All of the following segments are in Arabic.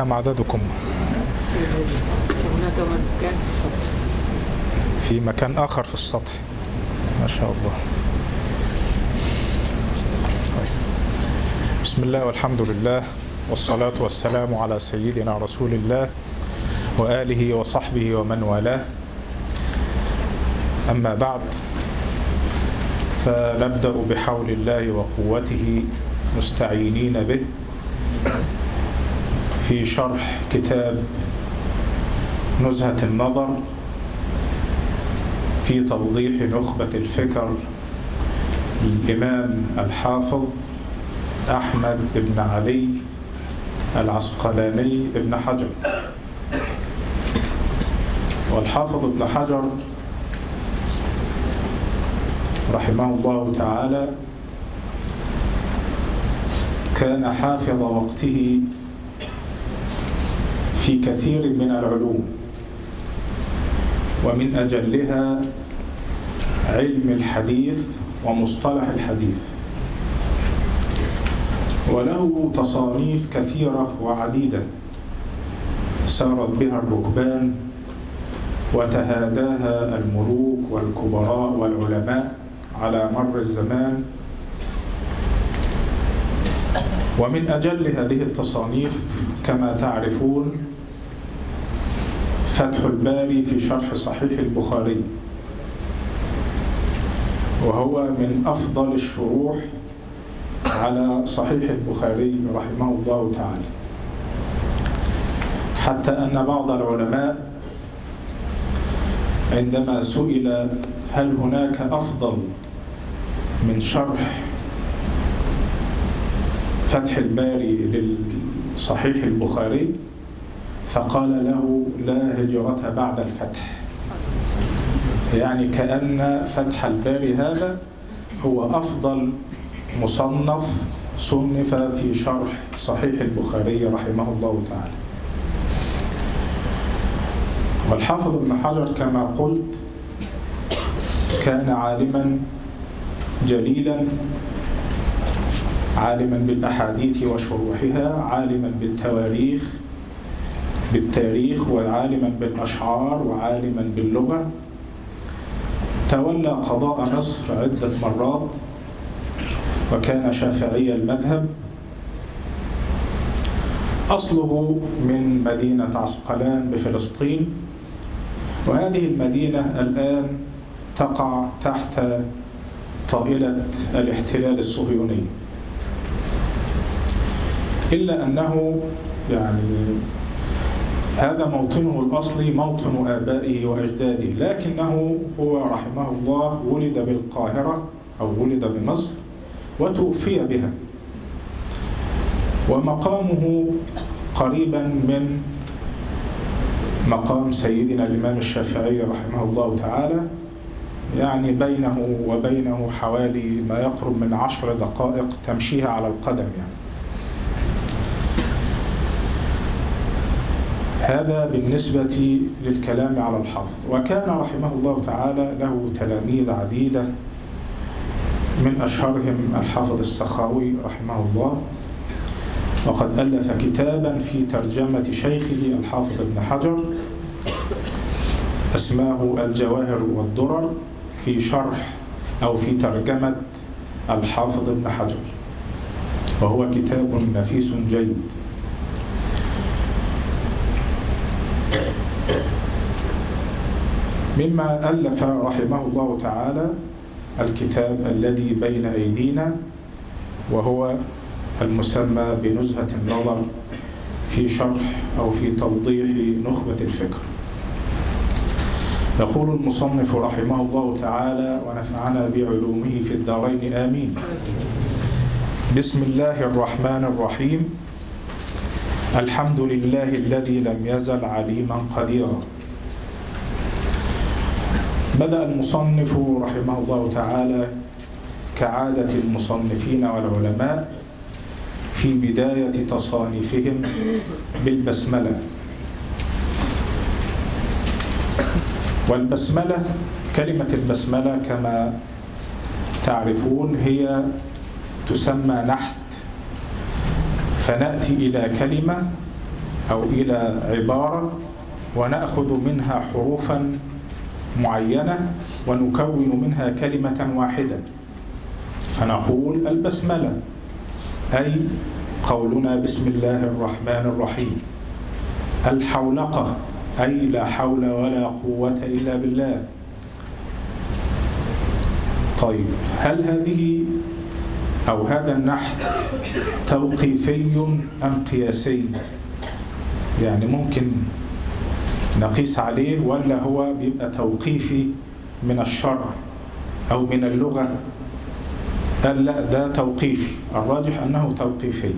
كم عددكم هناك مكان في السطح. في مكان آخر في السطح. ما شاء الله. طيب. بسم الله والحمد لله والصلاة والسلام على سيدنا رسول الله وآله وصحبه ومن والاه. أما بعد فنبدأ بحول الله وقوته مستعينين به. في شرح كتاب نزهة النظر في توضيح نخبة الفكر للإمام الحافظ أحمد بن علي العسقلاني بن حجر. والحافظ ابن حجر رحمه الله تعالى كان حافظ وقته في كثير من العلوم ومن أجلها علم الحديث ومصطلح الحديث. وله تصانيف كثيرة وعديدة سارت بها الركبان وتهاداها الملوك والكبراء والعلماء على مر الزمان. ومن أجل هذه التصانيف كما تعرفون فتح الباري في شرح صحيح البخاري. وهو من أفضل الشروح على صحيح البخاري رحمه الله تعالى. حتى أن بعض العلماء عندما سئل هل هناك أفضل من شرح فتح الباري للصحيح البخاري فقال له لا هجرة بعد الفتح. يعني كأن فتح الباري هذا هو أفضل مصنف صنف في شرح صحيح البخاري رحمه الله تعالى. والحافظ ابن حجر كما قلت كان عالما جليلا عالما بالأحاديث وشروحها عالما بالتواريخ بالتاريخ وعالما بالأشعار وعالما باللغة. تولى قضاء مصر عدة مرات وكان شافعي المذهب. أصله من مدينة عسقلان بفلسطين. وهذه المدينة الآن تقع تحت طائلة الاحتلال الصهيوني. إلا أنه يعني هذا موطنه الأصلي موطن آبائه وأجداده. لكنه هو رحمه الله ولد بالقاهرة أو ولد بمصر وتوفي بها. ومقامه قريبا من مقام سيدنا الإمام الشافعي رحمه الله تعالى. يعني بينه وبينه حوالي ما يقرب من عشر دقائق تمشيها على القدم يعني. هذا بالنسبة للكلام على الحافظ. وكان رحمه الله تعالى له تلاميذ عديدة من أشهرهم الحافظ السخاوي رحمه الله وقد ألف كتابا في ترجمة شيخه الحافظ ابن حجر اسماه الجواهر والدرر في شرح أو في ترجمة الحافظ ابن حجر. وهو كتاب نفيس جيد. مما ألف رحمه الله تعالى الكتاب الذي بين أيدينا وهو المسمى بنزهة النظر في شرح أو في توضيح نخبة الفكر. يقول المصنف رحمه الله تعالى ونفعنا بعلومه في الدارين آمين. بسم الله الرحمن الرحيم. الحمد لله الذي لم يزل عليما قديرا. بدأ المصنف رحمه الله تعالى كعادة المصنفين والعلماء في بداية تصانيفهم بالبسملة. والبسملة كلمة البسملة كما تعرفون هي تسمى نحت فنأتي إلى كلمة أو إلى عبارة ونأخذ منها حروفا معينة ونكون منها كلمة واحدة. فنقول البسملة أي قولنا بسم الله الرحمن الرحيم. الحولقة أي لا حول ولا قوة إلا بالله. طيب هل هذه أو هذا النحت توقيفي أم قياسي؟ يعني ممكن نقيس عليه ولا هو بيبقى توقيفي من الشرع أو من اللغة؟ قال لا ده توقيفي. الراجح أنه توقيفي.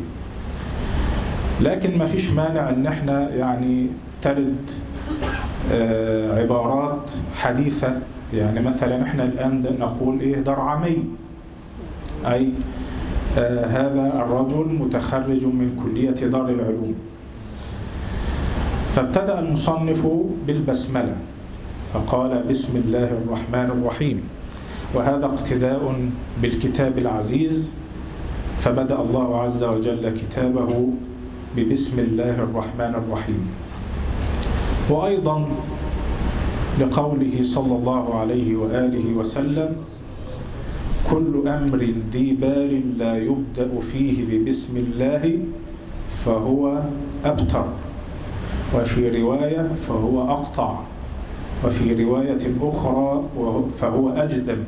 لكن ما فيش مانع إن إحنا يعني ترد آه عبارات حديثة. يعني مثلا إحنا الآن نقول إيه؟ درعمي. أي آه هذا الرجل متخرج من كلية دار العلوم. فابتدأ المصنف بالبسملة فقال بسم الله الرحمن الرحيم. وهذا اقتداء بالكتاب العزيز فبدأ الله عز وجل كتابه ببسم الله الرحمن الرحيم. وأيضا لقوله صلى الله عليه وآله وسلم كل أمر ذي بال لا يبدأ فيه ببسم الله فهو أبتر. وفي رواية فهو أقطع. وفي رواية أخرى فهو أجدم.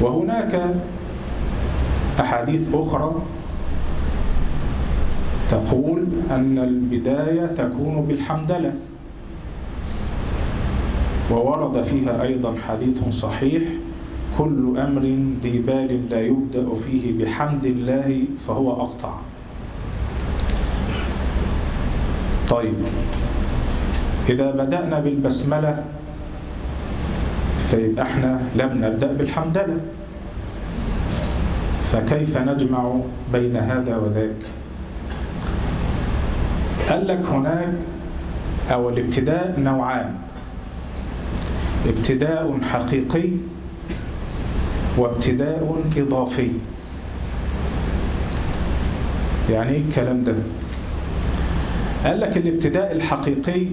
وهناك أحاديث أخرى تقول أن البداية تكون بالحمدلة. وورد فيها أيضا حديث صحيح كل أمر ذي بال لا يبدأ فيه بحمد الله فهو أقطع. طيب إذا بدأنا بالبسملة فيبقى إحنا لم نبدأ بالحمدلة فكيف نجمع بين هذا وذاك؟ قال لك هناك أو الابتداء نوعان؟ ابتداء حقيقي وابتداء إضافي. يعني إيه الكلام ده؟ قال لك الابتداء الحقيقي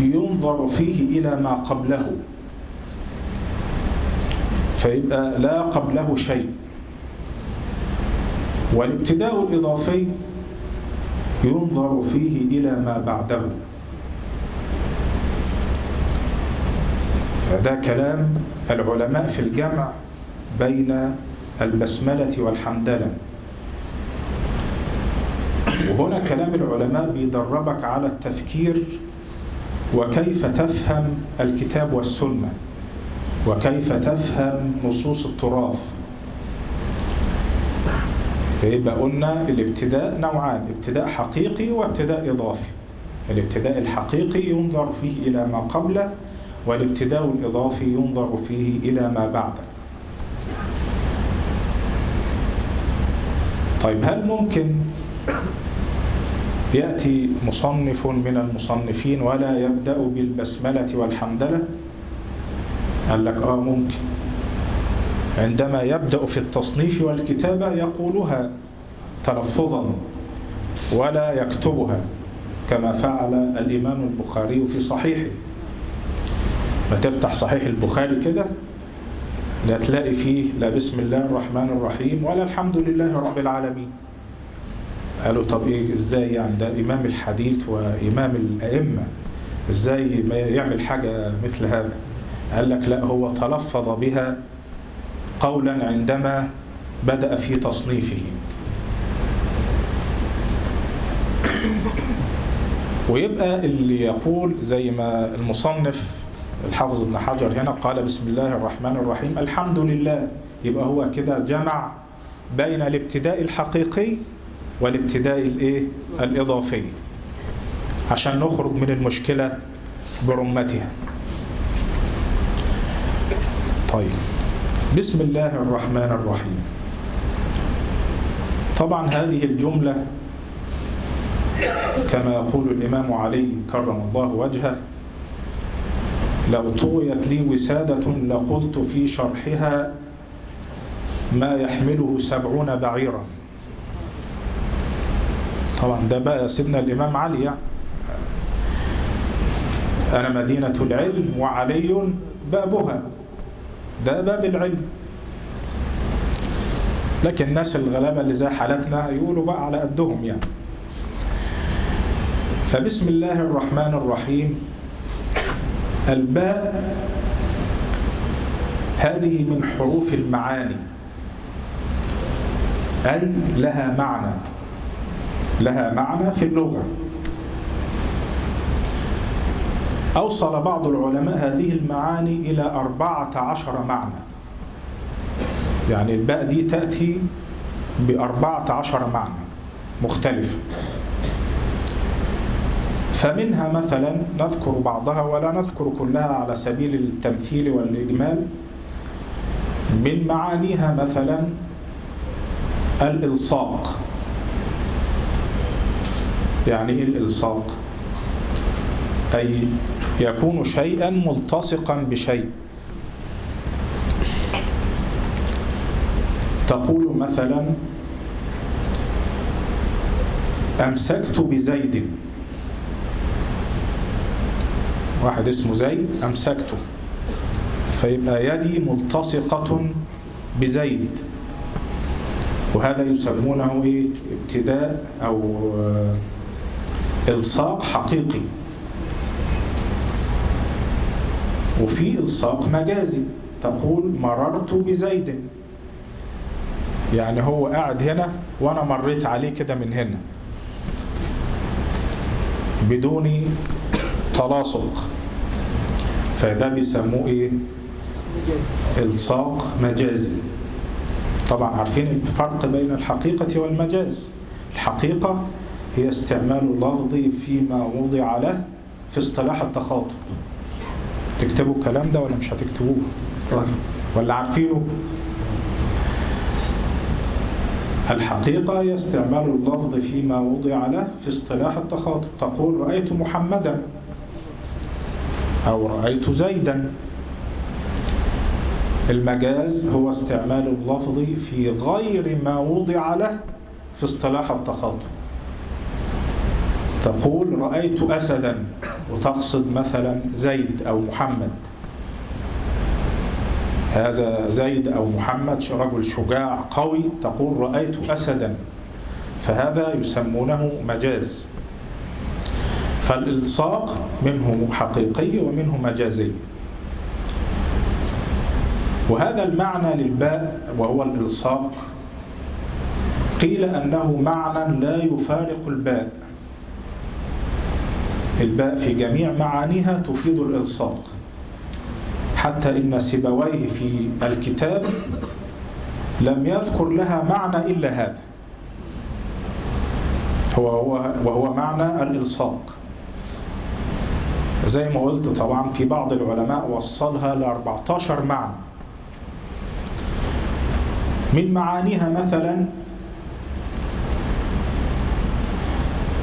ينظر فيه إلى ما قبله. فيبقى لا قبله شيء. والابتداء الإضافي ينظر فيه إلى ما بعده. فده كلام العلماء في الجمع بين البسملة والحمدلة. وهنا كلام العلماء بيدربك على التفكير وكيف تفهم الكتاب والسنة وكيف تفهم نصوص التراث. فيبقى قلنا الابتداء نوعان ابتداء حقيقي وابتداء إضافي. الابتداء الحقيقي ينظر فيه إلى ما قبله والابتداء الإضافي ينظر فيه إلى ما بعده طيب هل ممكن يأتي مصنف من المصنفين ولا يبدأ بالبسملة والحمدلة؟ قال لك آه ممكن. عندما يبدأ في التصنيف والكتابة يقولها تلفظا ولا يكتبها كما فعل الإمام البخاري في صحيحه. ما تفتح صحيح البخاري كده لا تلاقي فيه لا بسم الله الرحمن الرحيم ولا الحمد لله رب العالمين. قالوا طب إيه إزاي يعني ده إمام الحديث وإمام الأئمة؟ إزاي ما يعمل حاجة مثل هذا؟ قال لك لا هو تلفظ بها قولا عندما بدأ في تصنيفه. ويبقى اللي يقول زي ما المصنف الحافظ ابن حجر هنا قال بسم الله الرحمن الرحيم الحمد لله. يبقى هو كده جمع بين الابتداء الحقيقي والابتداء الايه؟ الإضافي. عشان نخرج من المشكلة برمتها. طيب. بسم الله الرحمن الرحيم. طبعا هذه الجملة كما يقول الإمام علي كرم الله وجهه لو طويت لي وسادة لقلت في شرحها ما يحمله سبعون بعيرا. طبعا ده بقى سيدنا الإمام علي يعني. أنا مدينة العلم وعلي بابها. ده باب العلم. لكن الناس الغلابة اللي زي حالتنا يقولوا بقى على قدهم يعني. فبسم الله الرحمن الرحيم. الباء هذه من حروف المعاني. أي لها معنى. لها معنى في اللغة. أوصل بعض العلماء هذه المعاني إلى أربعة عشر معنى. يعني الباء دي تأتي بأربعة عشر معنى مختلفة. فمنها مثلا نذكر بعضها ولا نذكر كلها على سبيل التمثيل والإجمال. من معانيها مثلا الإلصاق. يعني إيه الإلصاق؟ أي يكون شيئا ملتصقا بشيء. تقول مثلا أمسكت بزيد. واحد اسمه زيد أمسكته. فيبقى يدي ملتصقة بزيد. وهذا يسمونه إيه؟ ابتداء أو إلصاق حقيقي. وفي إلصاق مجازي. تقول مررت بزيد. يعني هو قاعد هنا وأنا مريت عليه كده من هنا. بدون تلاصق فده بيسموه إيه؟ إلصاق مجازي. طبعا عارفين الفرق بين الحقيقة والمجاز. الحقيقة هي استعمال اللفظ فيما وضع له في اصطلاح التخاطب. تكتبوا الكلام ده ولا مش هتكتبوه؟ ولا عارفينه؟ الحقيقة هي استعمال اللفظ فيما وضع له في اصطلاح التخاطب. تقول رأيت محمدا. أو رأيت زيدا. المجاز هو استعمال اللفظ في غير ما وضع له في اصطلاح التخاطب. تقول رأيت أسدا وتقصد مثلا زيد أو محمد. هذا زيد أو محمد رجل شجاع قوي تقول رأيت أسدا فهذا يسمونه مجاز. فالإلصاق منه حقيقي ومنه مجازي. وهذا المعنى للباء وهو الإلصاق. قيل أنه معنى لا يفارق الباء. الباء في جميع معانيها تفيد الإلصاق. حتى إن سيبويه في الكتاب لم يذكر لها معنى إلا هذا. هو هو وهو معنى الإلصاق. زي ما قلت طبعا في بعض العلماء وصلها ل 14 معنى من معانيها مثلا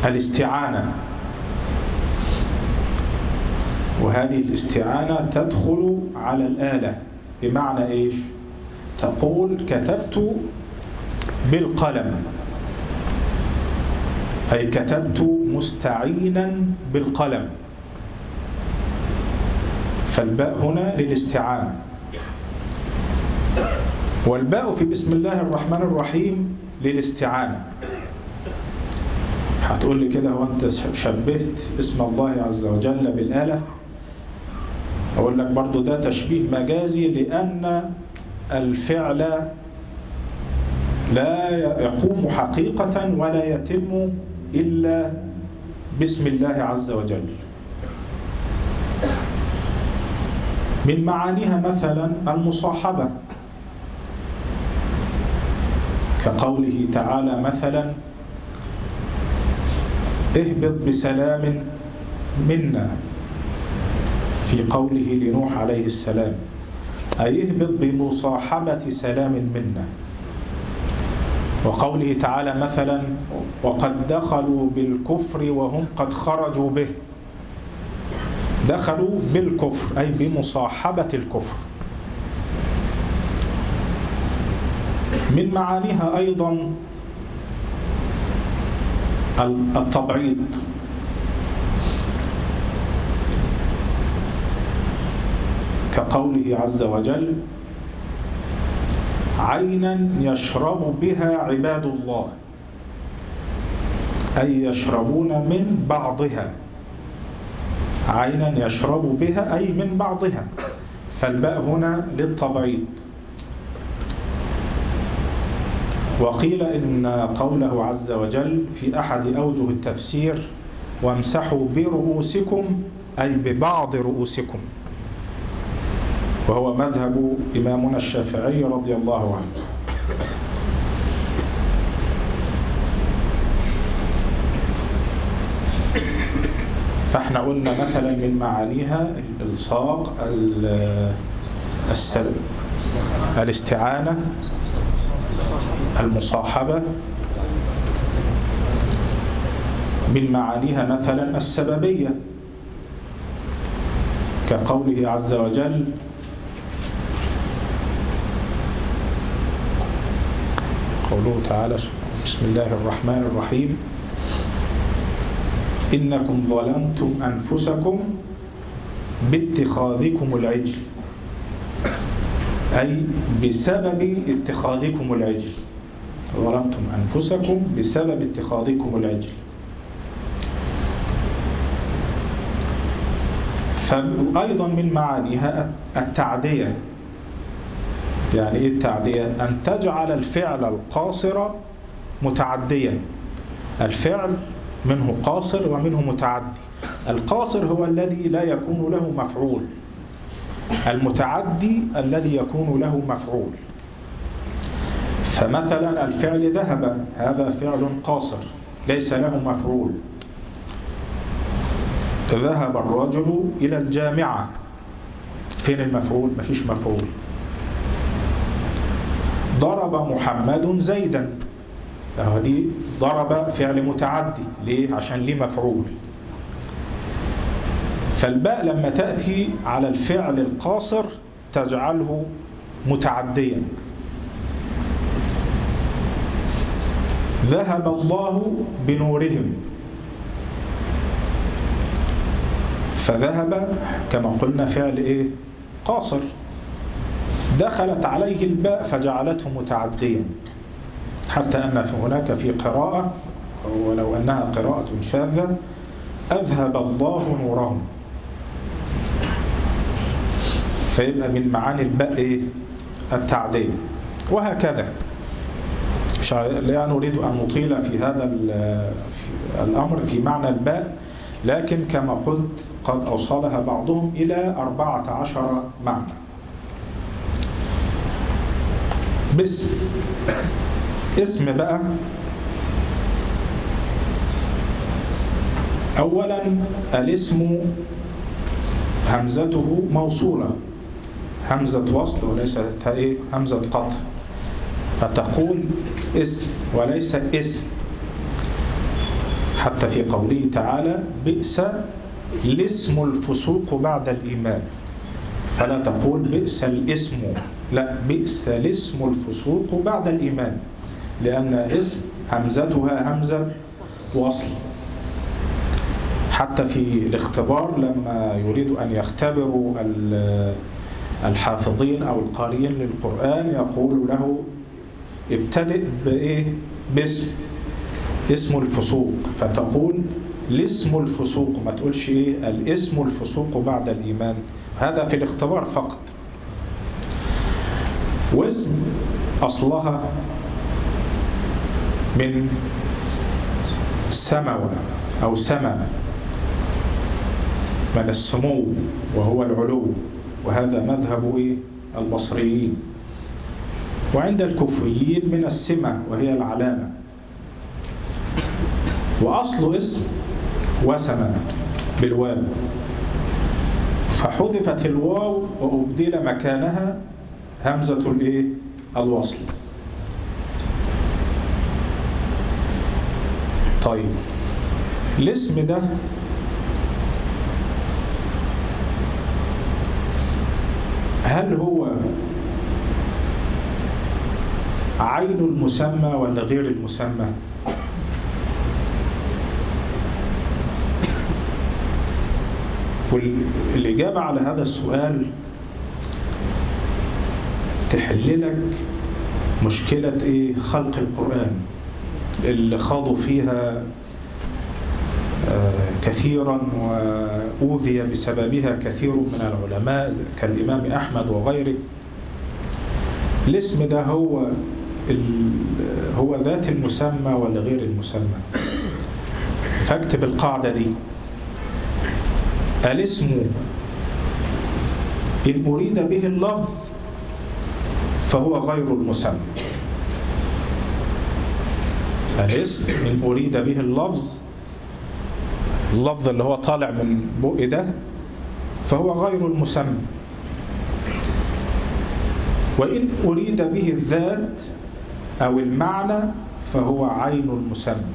الاستعانة. وهذه الاستعانة تدخل على الآلة. بمعنى إيش؟ تقول كتبت بالقلم. أي كتبت مستعينا بالقلم. فالباء هنا للاستعانة. والباء في بسم الله الرحمن الرحيم للاستعانة. هتقول لي كده هو انت شبهت اسم الله عز وجل بالآلة؟ أقول لك برضو ده تشبيه مجازي لأن الفعل لا يقوم حقيقة ولا يتم إلا بسم الله عز وجل. من معانيها مثلا المصاحبة. كقوله تعالى مثلا اهبط بسلام منا في قوله لنوح عليه السلام أي اهبط بمصاحبة سلام منا. وقوله تعالى مثلا وقد دخلوا بالكفر وهم قد خرجوا به. دخلوا بالكفر أي بمصاحبة الكفر. من معانيها أيضا التبعيض. كقوله عز وجل عينا يشرب بها عباد الله أي يشربون من بعضها. عينا يشرب بها أي من بعضها. فالباء هنا للتبعيض. وقيل إن قوله عز وجل في أحد أوجه التفسير وامسحوا برؤوسكم أي ببعض رؤوسكم. وهو مذهب إمامنا الشافعي رضي الله عنه. فاحنا قلنا مثلا من معانيها الإلصاق الاستعانة المصاحبة. من معانيها مثلا السببية كقوله عز وجل قوله تعالى بسم الله الرحمن الرحيم إنكم ظلمتم أنفسكم باتخاذكم العجل. أي بسبب اتخاذكم العجل. ظلمتم أنفسكم بسبب اتخاذكم العجل. فأيضا من معانيها التعدية. يعني إيه التعدية؟ أن تجعل الفعل القاصر متعديا. الفعل منه قاصر ومنه متعدي. القاصر هو الذي لا يكون له مفعول. المتعدي الذي يكون له مفعول. فمثلا الفعل ذهب هذا فعل قاصر ليس له مفعول. ذهب الرجل إلى الجامعة. فين المفعول؟ مفيش مفعول. ضرب محمد زيدا. دي ضرب فعل متعدي. ليه؟ عشان ليه مفعول. فالباء لما تأتي على الفعل القاصر تجعله متعديا. ذهب الله بنورهم. فذهب كما قلنا فعل إيه؟ قاصر. دخلت عليه الباء فجعلته متعديا. حتى أن هناك في قراءة ولو أنها قراءة شاذة أذهب الله نورهم. فيبقى من معاني الباء إيه؟ التعدية وهكذا لا نريد أن نطيل في هذا الأمر في معنى الباء لكن كما قلت قد أوصلها بعضهم إلى أربعة عشر معنى. باسم. اسم بقى. أولا الاسم همزته موصولة. همزة وصل وليست إيه؟ همزة قطع. فتقول اسم وليس اسم. حتى في قوله تعالى بئس الاسم الفسوق بعد الإيمان. فلا تقول بئس الاسم. لا بئس الاسم الفسوق بعد الإيمان. لأن اسم همزتها همزة وصل حتى في الاختبار لما يريد أن يختبروا الحافظين أو القارئين للقرآن يقول له ابتدئ بإيه؟ باسم. اسم الفسوق. فتقول الاسم الفسوق. ما تقولش إيه؟ الاسم الفسوق بعد الإيمان. هذا في الاختبار فقط. واسم أصلها من سمو أو سما من السمو وهو العلو وهذا مذهب إيه؟ البصريين وعند الكوفيين من السمة وهي العلامة وأصل اسم وسم بالواو فحذفت الواو وأبدل مكانها همزة الإيه؟ الوصل طيب الاسم ده هل هو عين المسمى ولا غير المسمى؟ والإجابة على هذا السؤال تحل لك مشكلة إيه؟ خلق القرآن. اللي خاضوا فيها كثيرا وأوذي بسببها كثير من العلماء كالإمام أحمد وغيره. الاسم ده هو هو ذات المسمى ولا غير المسمى. فاكتب القاعدة دي. الاسم إن أريد به اللفظ فهو غير المسمى. الاسم إن أريد به اللفظ اللفظ اللي هو طالع من بق ده فهو غير المسمى. وإن أريد به الذات أو المعنى فهو عين المسمى.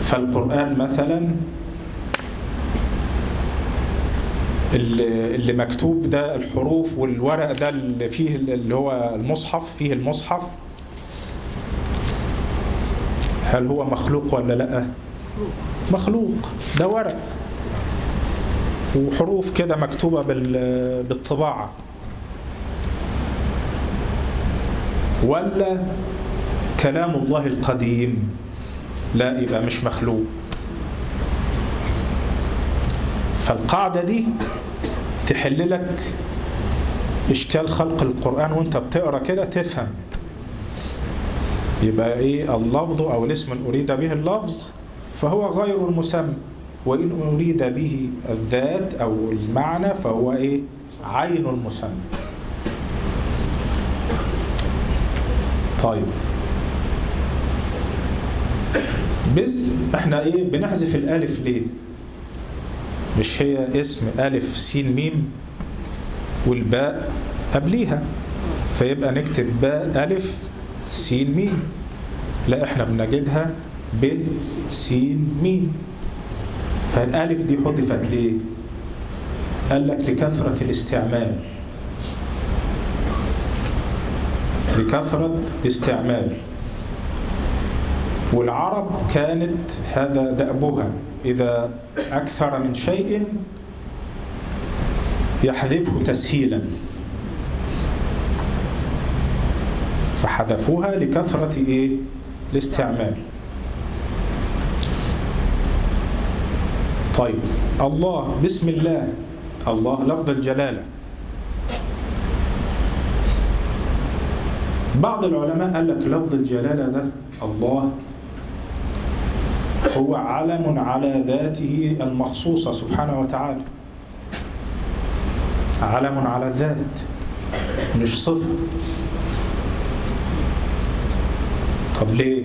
فالقرآن مثلا اللي مكتوب ده الحروف والورق ده اللي فيه اللي هو المصحف فيه المصحف. هل هو مخلوق ولا لأ؟ مخلوق. ده ورق. وحروف كده مكتوبة بالطباعة. ولا كلام الله القديم. لا يبقى مش مخلوق. فالقاعدة دي تحل لك إشكال خلق القرآن وانت بتقرأ كده تفهم. يبقى إيه؟ اللفظ أو الاسم إن أريد به اللفظ فهو غير المسمى وإن أريد به الذات أو المعنى فهو إيه؟ عين المسمى. طيب. بس إحنا إيه؟ بنحذف الألف ليه؟ مش هي اسم ألف سين ميم والباء قبليها. فيبقى نكتب باء ألف سين ميم. لا إحنا بنجدها ب سين ميم. فالألف دي حذفت ليه؟ قال لك لكثرة الاستعمال. لكثرة الاستعمال. والعرب كانت هذا دأبها. إذا أكثر من شيء يحذفه تسهيلا. فحذفوها لكثرة إيه؟ الاستعمال. طيب الله بسم الله. الله لفظ الجلالة. بعض العلماء قال لك لفظ الجلالة ده الله هو علم على ذاته المخصوصة سبحانه وتعالى. علم على الذات مش صفة. طب ليه؟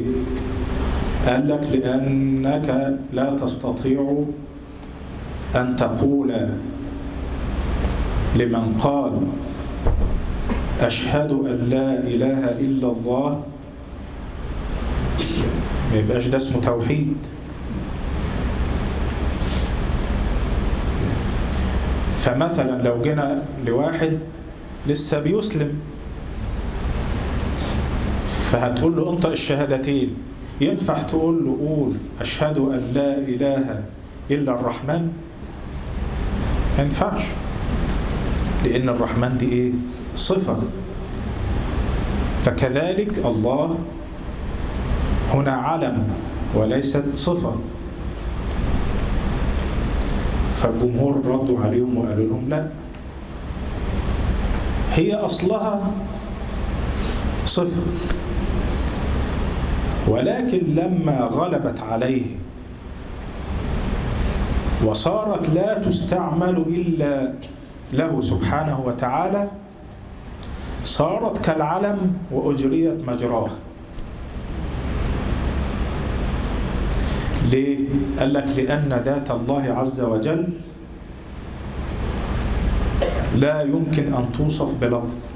قال لك لأنك لا تستطيع أن تقول لمن قال أشهد أن لا إله إلا الله. ما يبقاش ده اسمه توحيد. فمثلا لو جينا لواحد لسه بيسلم فهتقول له انطق الشهادتين. ينفع تقول له قول أشهد أن لا إله إلا الرحمن؟ ما ينفعش لأن الرحمن دي إيه؟ صفة. فكذلك الله هنا علم وليست صفة. فالجمهور ردوا عليهم وقالوا لهم لا. هي أصلها صفة ولكن لما غلبت عليه وصارت لا تستعمل إلا له سبحانه وتعالى صارت كالعلم وأجريت مجراه. ليه؟ قال لك لأن ذات الله عز وجل لا يمكن أن توصف بلفظ.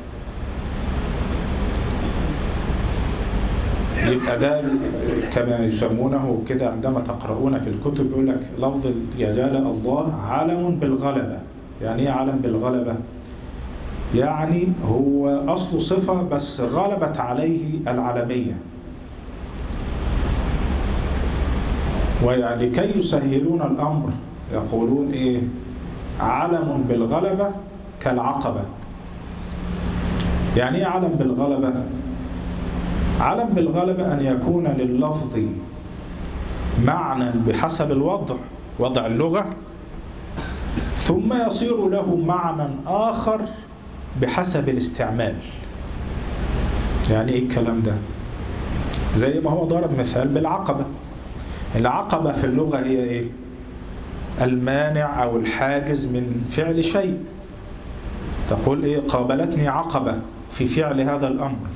يبقى ده كما يسمونه كده عندما تقرؤون في الكتب يقول لك لفظ الجلالة الله علم بالغلبة. يعني إيه علم بالغلبة؟ يعني هو أصل صفة بس غلبت عليه العالمية. ولكي يسهلون الأمر يقولون إيه؟ علم بالغلبة كالعقبة. يعني إيه علم بالغلبة؟ علم بالغلبة أن يكون لللفظ معنى بحسب الوضع وضع اللغة ثم يصير له معنى آخر بحسب الاستعمال. يعني إيه الكلام ده؟ زي ما هو ضرب مثال بالعقبة. العقبة في اللغة هي إيه؟ المانع أو الحاجز من فعل شيء. تقول إيه؟ قابلتني عقبة في فعل هذا الأمر.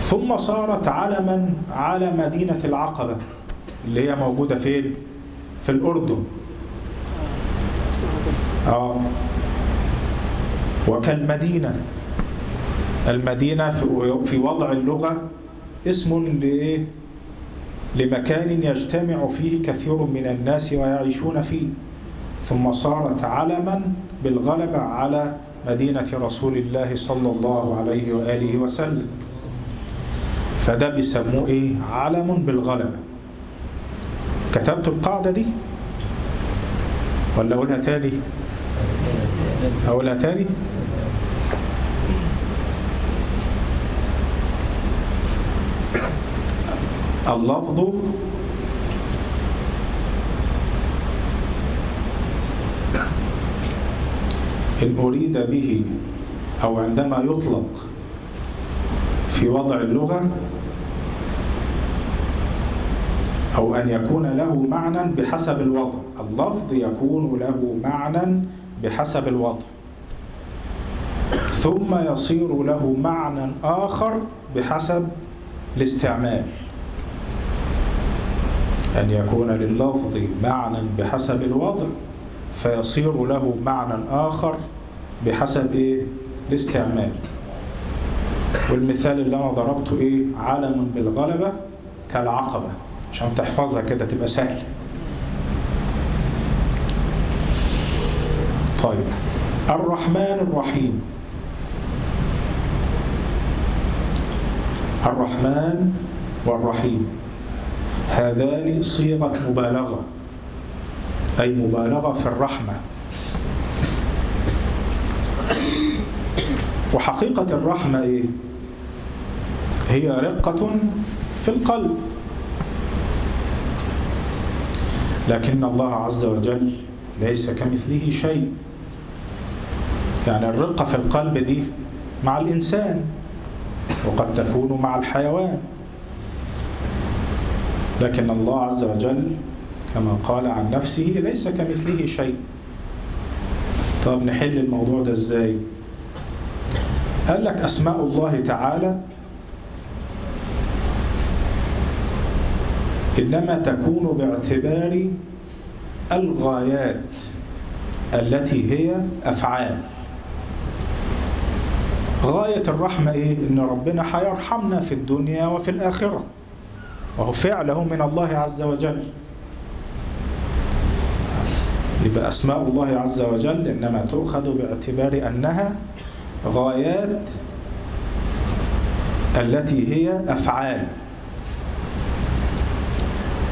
ثم صارت علما على مدينة العقبة اللي هي موجودة فين؟ في الأردن. آه. وكالمدينة. المدينة في وضع اللغة اسم لإيه؟ لمكان يجتمع فيه كثير من الناس ويعيشون فيه. ثم صارت علما بالغلبة على مدينة رسول الله صلى الله عليه وآله وسلم. فده بيسموه إيه؟ علم بالغلبة. كتبت القاعدة دي؟ ولا أقولها تاني؟ أقولها تاني؟ اللفظ إن أريد به أو عندما يطلق في وضع اللغة أو أن يكون له معنى بحسب الوضع. اللفظ يكون له معنى بحسب الوضع. ثم يصير له معنى آخر بحسب الاستعمال. أن يكون لللفظ معنى بحسب الوضع فيصير له معنى آخر بحسب إيه؟ الاستعمال. والمثال اللي أنا ضربته إيه؟ علم بالغلبة كالعقبة. عشان تحفظها كده تبقى سهل. طيب. الرحمن الرحيم. الرحمن والرحيم. هذان صيغة مبالغة أي مبالغة في الرحمة. وحقيقة الرحمة إيه؟ هي رقة في القلب. لكن الله عز وجل ليس كمثله شيء. يعني الرقة في القلب دي مع الإنسان وقد تكون مع الحيوان. لكن الله عز وجل كما قال عن نفسه ليس كمثله شيء. طب نحل الموضوع ده إزاي؟ قال لك أسماء الله تعالى إنما تكون باعتبار الغايات التي هي أفعال. غاية الرحمة إيه؟ إن ربنا هيرحمنا في الدنيا وفي الآخرة. وهو فعله من الله عز وجل. يبقى أسماء الله عز وجل إنما تؤخذ باعتبار أنها غايات التي هي أفعال.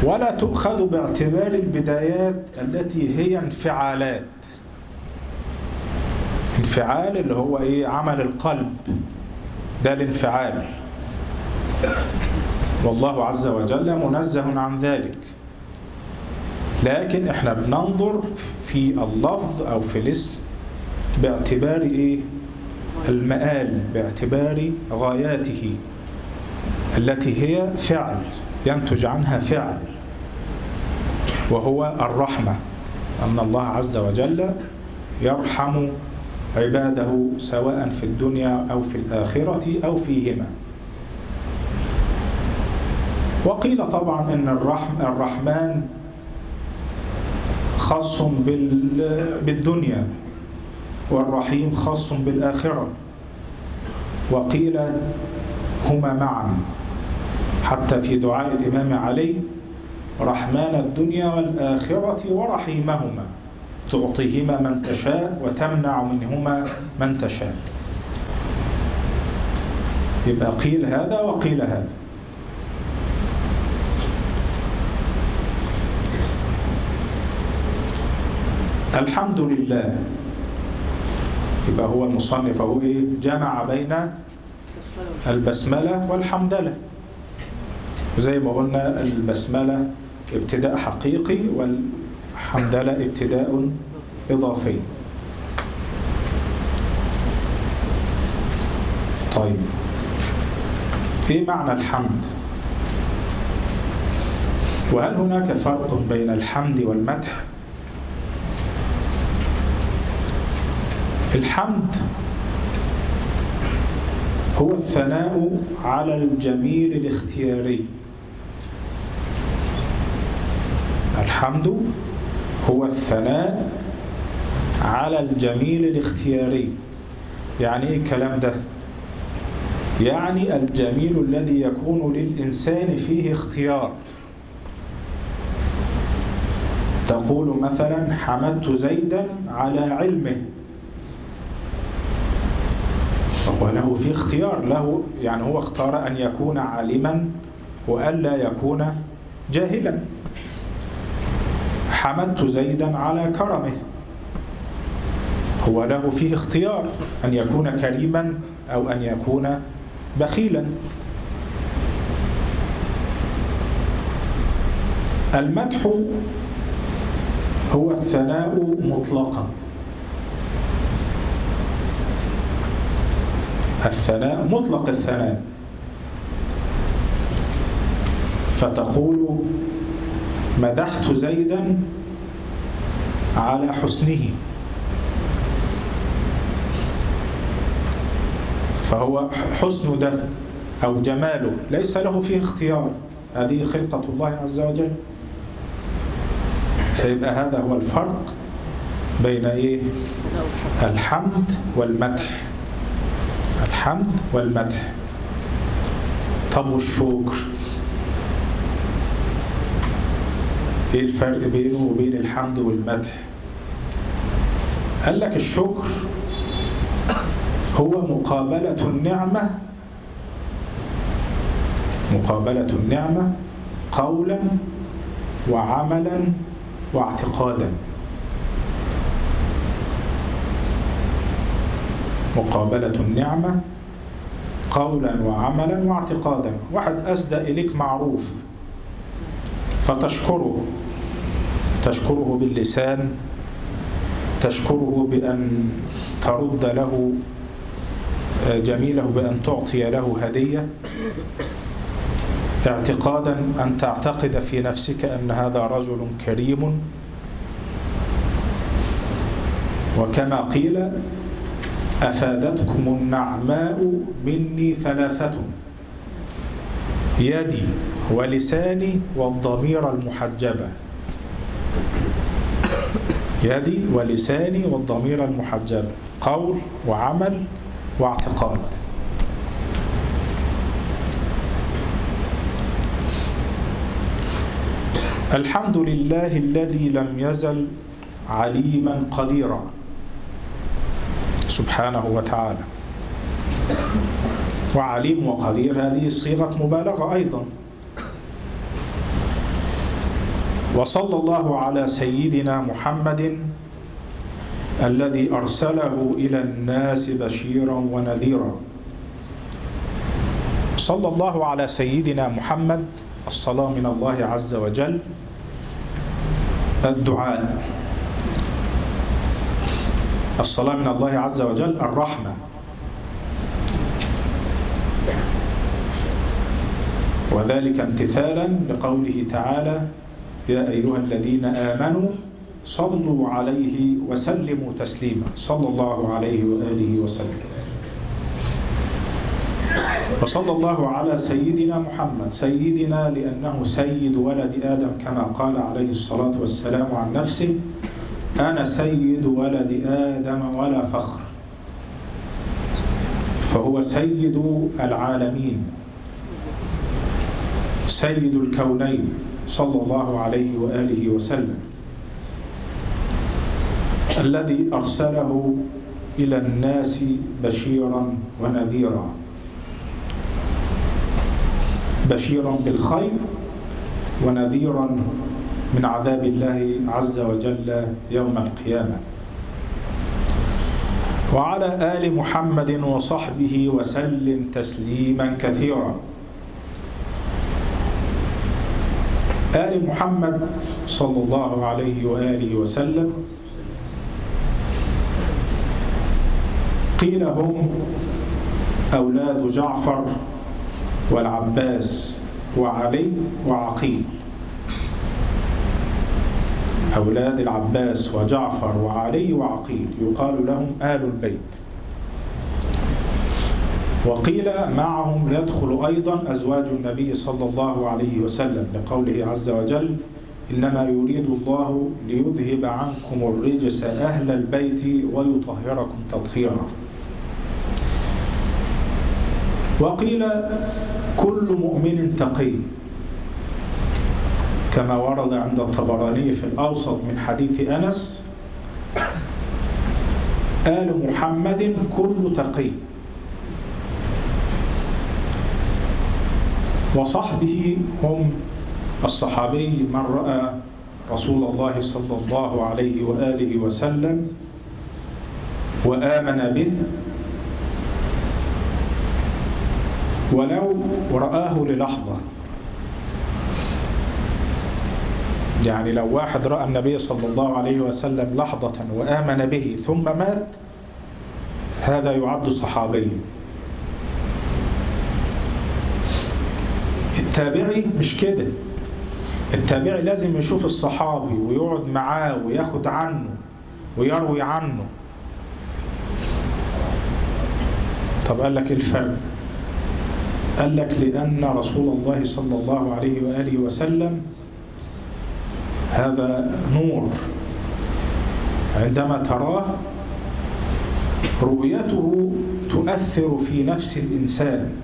ولا تؤخذ باعتبار البدايات التي هي انفعالات. انفعال اللي هو إيه؟ عمل القلب. ده الانفعال. والله عز وجل منزه عن ذلك. لكن إحنا بننظر في اللفظ أو في الاسم باعتبار إيه؟ المآل باعتبار غاياته التي هي فعل ينتج عنها فعل وهو الرحمة أن الله عز وجل يرحم عباده سواء في الدنيا أو في الآخرة أو فيهما. وقيل طبعا أن الرحم الرحمن خاص بالدنيا والرحيم خاص بالآخرة. وقيل هما معا حتى في دعاء الإمام علي رحمن الدنيا والآخرة ورحيمهما تعطيهما من تشاء وتمنع منهما من تشاء. يبقى قيل هذا وقيل هذا. الحمد لله يبقى هو المصنف هو إيه جمع بين البسملة والحمدلة. زي ما قلنا البسملة ابتداء حقيقي والحمدلة ابتداء إضافي. طيب إيه معنى الحمد؟ وهل هناك فرق بين الحمد والمدح؟ الحمد هو الثناء على الجميل الاختياري. الحمد هو الثناء على الجميل الاختياري. يعني إيه الكلام ده؟ يعني الجميل الذي يكون للإنسان فيه اختيار. تقول مثلا حمدت زيدا على علمه. فهو له في اختيار له يعني هو اختار أن يكون عالما وألا يكون جاهلا. حمدت زيدا على كرمه. هو له فيه اختيار أن يكون كريما أو أن يكون بخيلا. المدح هو الثناء مطلقا. الثناء مطلق الثناء فتقول مدحت زيدا على حسنه. فهو حسن ده أو جماله ليس له فيه اختيار. هذه خلقة الله عز وجل. فيبقى هذا هو الفرق بين إيه؟ الحمد والمدح. الحمد والمدح. طب والشكر؟ إيه الفرق بينه وبين الحمد والمدح؟ قال لك الشكر هو مقابلة النعمة مقابلة النعمة قولا وعملا واعتقادا. مقابلة النعمة قولا وعملا واعتقادا. واحد أسدى إليك معروف فتشكره. تشكره باللسان تشكره بأن ترد له جميله بأن تعطي له هدية. اعتقادا أن تعتقد في نفسك أن هذا رجل كريم. وكما قيل أفادتكم النعماء مني ثلاثة. يدي ولساني والضمير المحجبة يدي ولساني والضمير المحجبة قول وعمل واعتقاد. الحمد لله الذي لم يزل عليما قديرا. سبحانه وتعالى. وعليم وقدير هذه صيغة مبالغة أيضا. وصلى الله على سيدنا محمد الذي أرسله إلى الناس بشيرا ونذيرا. صلى الله على سيدنا محمد الصلاة من الله عز وجل. الدعاء. الصلاة من الله عز وجل الرحمة. وذلك امتثالا لقوله تعالى يا أيها الذين آمنوا صلوا عليه وسلموا تسليما. صلى الله عليه وآله وسلم. وصلى الله على سيدنا محمد. سيدنا لأنه سيد ولد آدم كما قال عليه الصلاة والسلام عن نفسه. أنا سيد ولد آدم ولا فخر. فهو سيد العالمين. سيد الكونين صلى الله عليه وآله وسلم. الذي أرسله إلى الناس بشيرا ونذيرا. بشيرا بالخير ونذيرا من عذاب الله عز وجل يوم القيامة. وعلى آل محمد وصحبه وسلم تسليما كثيرا. آل محمد صلى الله عليه وآله وسلم قيل هم أولاد جعفر والعباس وعلي وعقيل. أولاد العباس وجعفر وعلي وعقيل. يقال لهم آل البيت. وقيل معهم يدخل أيضا أزواج النبي صلى الله عليه وسلم لقوله عز وجل إنما يريد الله ليذهب عنكم الرجس أهل البيت ويطهركم تطهيرا. وقيل كل مؤمن تقي. كما ورد عند الطبراني في الأوسط من حديث أنس آل محمد كل تقي. وصحبه هم الصحابي من رأى رسول الله صلى الله عليه وآله وسلم وآمن به. ولو رآه للحظة. يعني لو واحد رأى النبي صلى الله عليه وسلم لحظة وآمن به ثم مات هذا يعد صحابيا. التابعي مش كده. التابعي لازم يشوف الصحابي ويقعد معاه وياخد عنه ويروي عنه. طب قال لك الفرق؟ قال لك لأن رسول الله صلى الله عليه وآله وسلم هذا نور. عندما تراه رؤيته تؤثر في نفس الإنسان.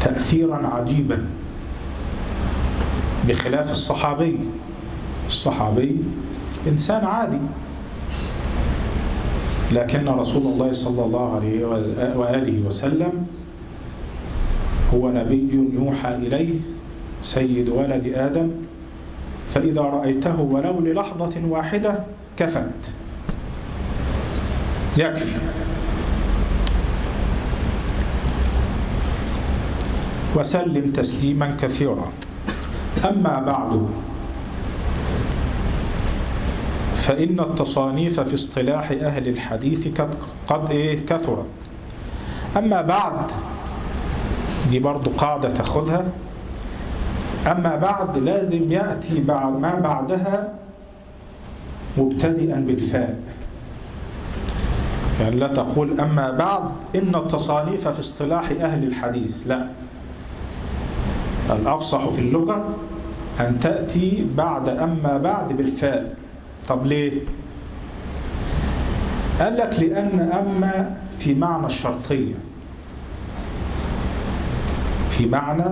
تأثيرا عجيبا. بخلاف الصحابي. الصحابي إنسان عادي. لكن رسول الله صلى الله عليه وآله وسلم هو نبي يوحى إليه سيد ولد آدم فإذا رأيته ولو للحظة واحدة كفت يكفي. وسلم تسليما كثيرا. أما بعد فإن التصانيف في اصطلاح أهل الحديث قد إيه؟ كثرت. أما بعد دي برضو قاعدة تأخذها أما بعد لازم يأتي بعد ما بعدها مبتدئا بالفاء. يعني لا تقول أما بعد إن التصانيف في اصطلاح أهل الحديث لا. الأفصح في اللغة أن تأتي بعد أما بعد بالفاء. طب ليه؟ قال لك لأن أما في معنى الشرطية. في معنى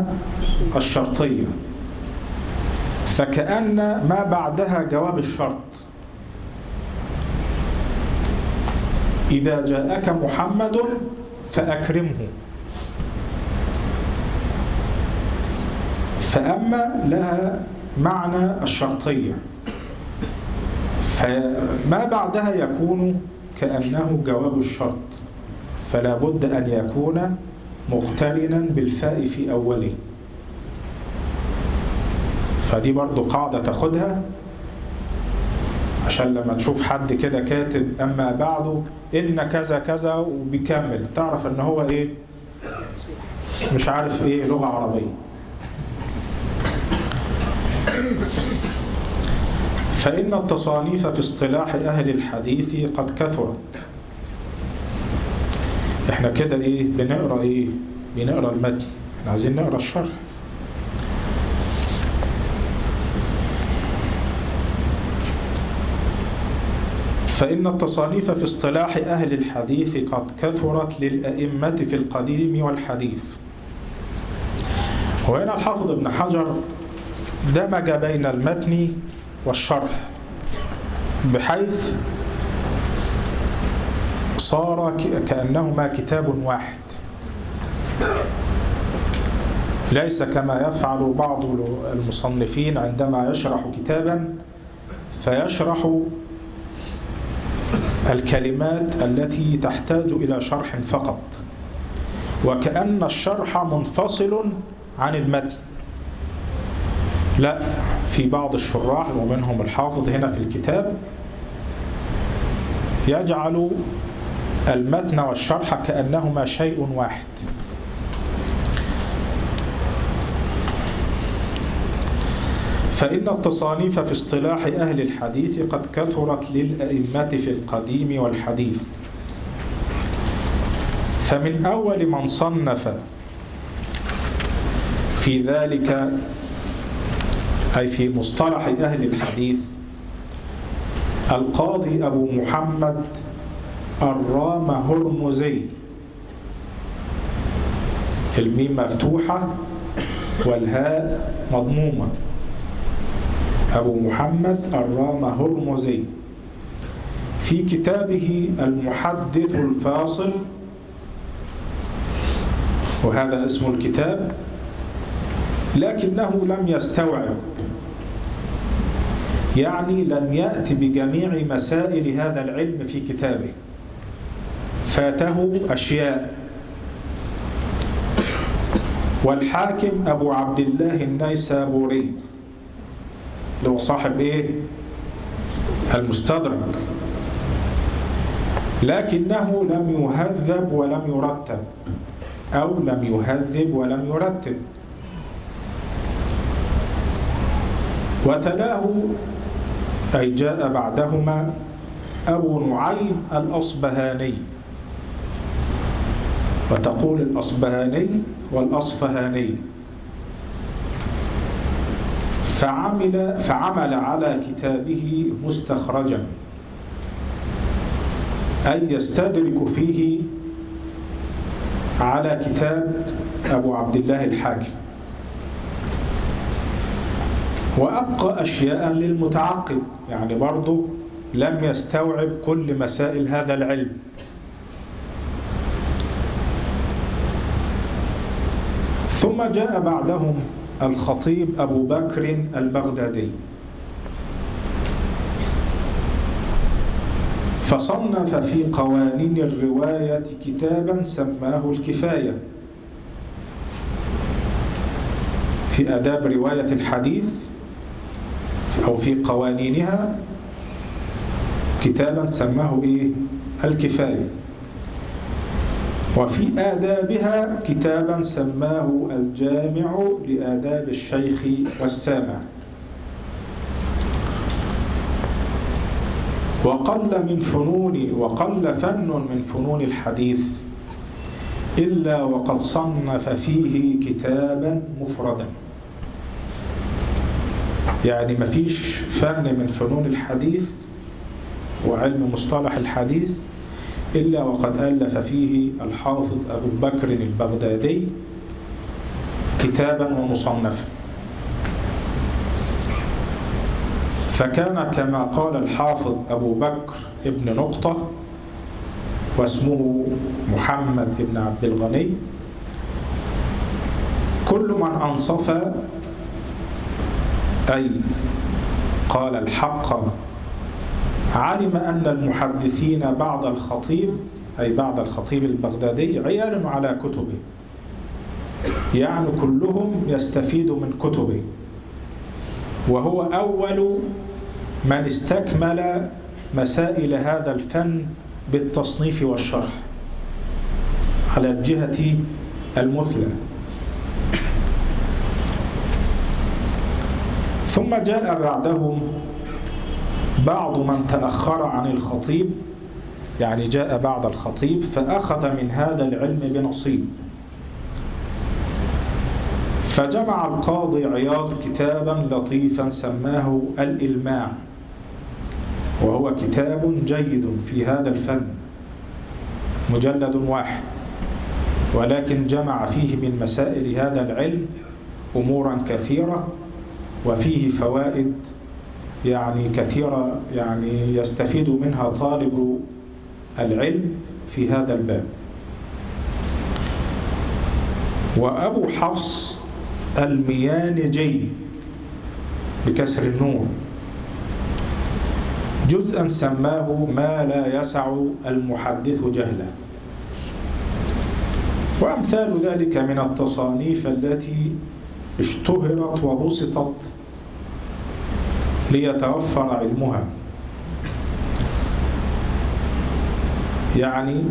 الشرطية. فكأن ما بعدها جواب الشرط. إذا جاءك محمد فأكرمه. فأما لها معنى الشرطية. فما بعدها يكون كأنه جواب الشرط. فلا بد أن يكون مقترنا بالفاء في أوله. فدي برضو قاعدة تاخدها عشان لما تشوف حد كده كاتب أما بعده إن كذا كذا وبيكمل تعرف إن هو إيه؟ مش عارف إيه لغة عربية. فإن التصانيف في اصطلاح أهل الحديث قد كثرت. إحنا كده إيه بنقرأ إيه؟ بنقرأ المتن. إحنا عايزين نقرأ الشرح. فإن التصانيف في اصطلاح أهل الحديث قد كثرت للأئمة في القديم والحديث. وهنا الحافظ ابن حجر دمج بين المتن والشرح بحيث صار كأنهما كتاب واحد. ليس كما يفعل بعض المصنفين عندما يشرح كتابا فيشرح الكلمات التي تحتاج إلى شرح فقط. وكأن الشرح منفصل عن المتن. لا في بعض الشراح ومنهم الحافظ هنا في الكتاب يجعل المتن والشرح كأنهما شيء واحد. فإن التصانيف في اصطلاح أهل الحديث قد كثرت للأئمة في القديم والحديث. فمن أول من صنف في ذلك أي في مصطلح أهل الحديث القاضي أبو محمد الرام هرمزي الميم مفتوحة والهاء مضمومة. أبو محمد الرام هرمزي في كتابه المحدث الفاصل وهذا اسم الكتاب لكنه لم يستوعب. يعني لم يأتي بجميع مسائل هذا العلم في كتابه. فاته أشياء. والحاكم أبو عبد الله النيسابوري اللي هو صاحب إيه؟ المستدرك. لكنه لم يهذب ولم يرتب أو لم يهذب ولم يرتب. وتلاه أي جاء بعدهما أبو نعيم الأصبهاني. وتقول الأصبهاني والأصفهاني. فعمل, فعمل على كتابه مستخرجا. أي يستدرك فيه على كتاب أبو عبد الله الحاكم. وأبقى أشياء للمتعقب يعني برضه لم يستوعب كل مسائل هذا العلم. ثم جاء بعدهم الخطيب أبو بكر البغدادي. فصنف في قوانين الرواية كتابا سماه الكفاية. في آداب رواية الحديث أو في قوانينها كتابا سماه إيه؟ الكفاية. وفي آدابها كتابا سماه الجامع لآداب الشيخ والسامع. وقل من فنون وقل فن من فنون الحديث إلا وقد صنف فيه كتابا مفردا. يعني ما فيش فن من فنون الحديث وعلم مصطلح الحديث إلا وقد ألف فيه الحافظ أبو بكر البغدادي كتابا ومصنفا. فكان كما قال الحافظ أبو بكر ابن نقطة واسمه محمد ابن عبد الغني كل من أنصف أي قال الحق علم أن المحدثين بعد الخطيب أي بعد الخطيب البغدادي عيال على كتبه. يعني كلهم يستفيد من كتبه. وهو أول من استكمل مسائل هذا الفن بالتصنيف والشرح على الجهة المثلى. ثم جاء بعدهم بعض من تأخر عن الخطيب يعني جاء بعد الخطيب فأخذ من هذا العلم بنصيب. فجمع القاضي عياض كتابا لطيفا سماه الإلماع وهو كتاب جيد في هذا الفن مجلد واحد. ولكن جمع فيه من مسائل هذا العلم أمورا كثيرة وفيه فوائد يعني كثيرة يعني يستفيد منها طالب العلم في هذا الباب. وأبو حفص الميانجي بكسر النون. جزءا سماه ما لا يسع المحدث جهله. وأمثال ذلك من التصانيف التي اشتهرت وبسطت ليتوفر علمها. يعني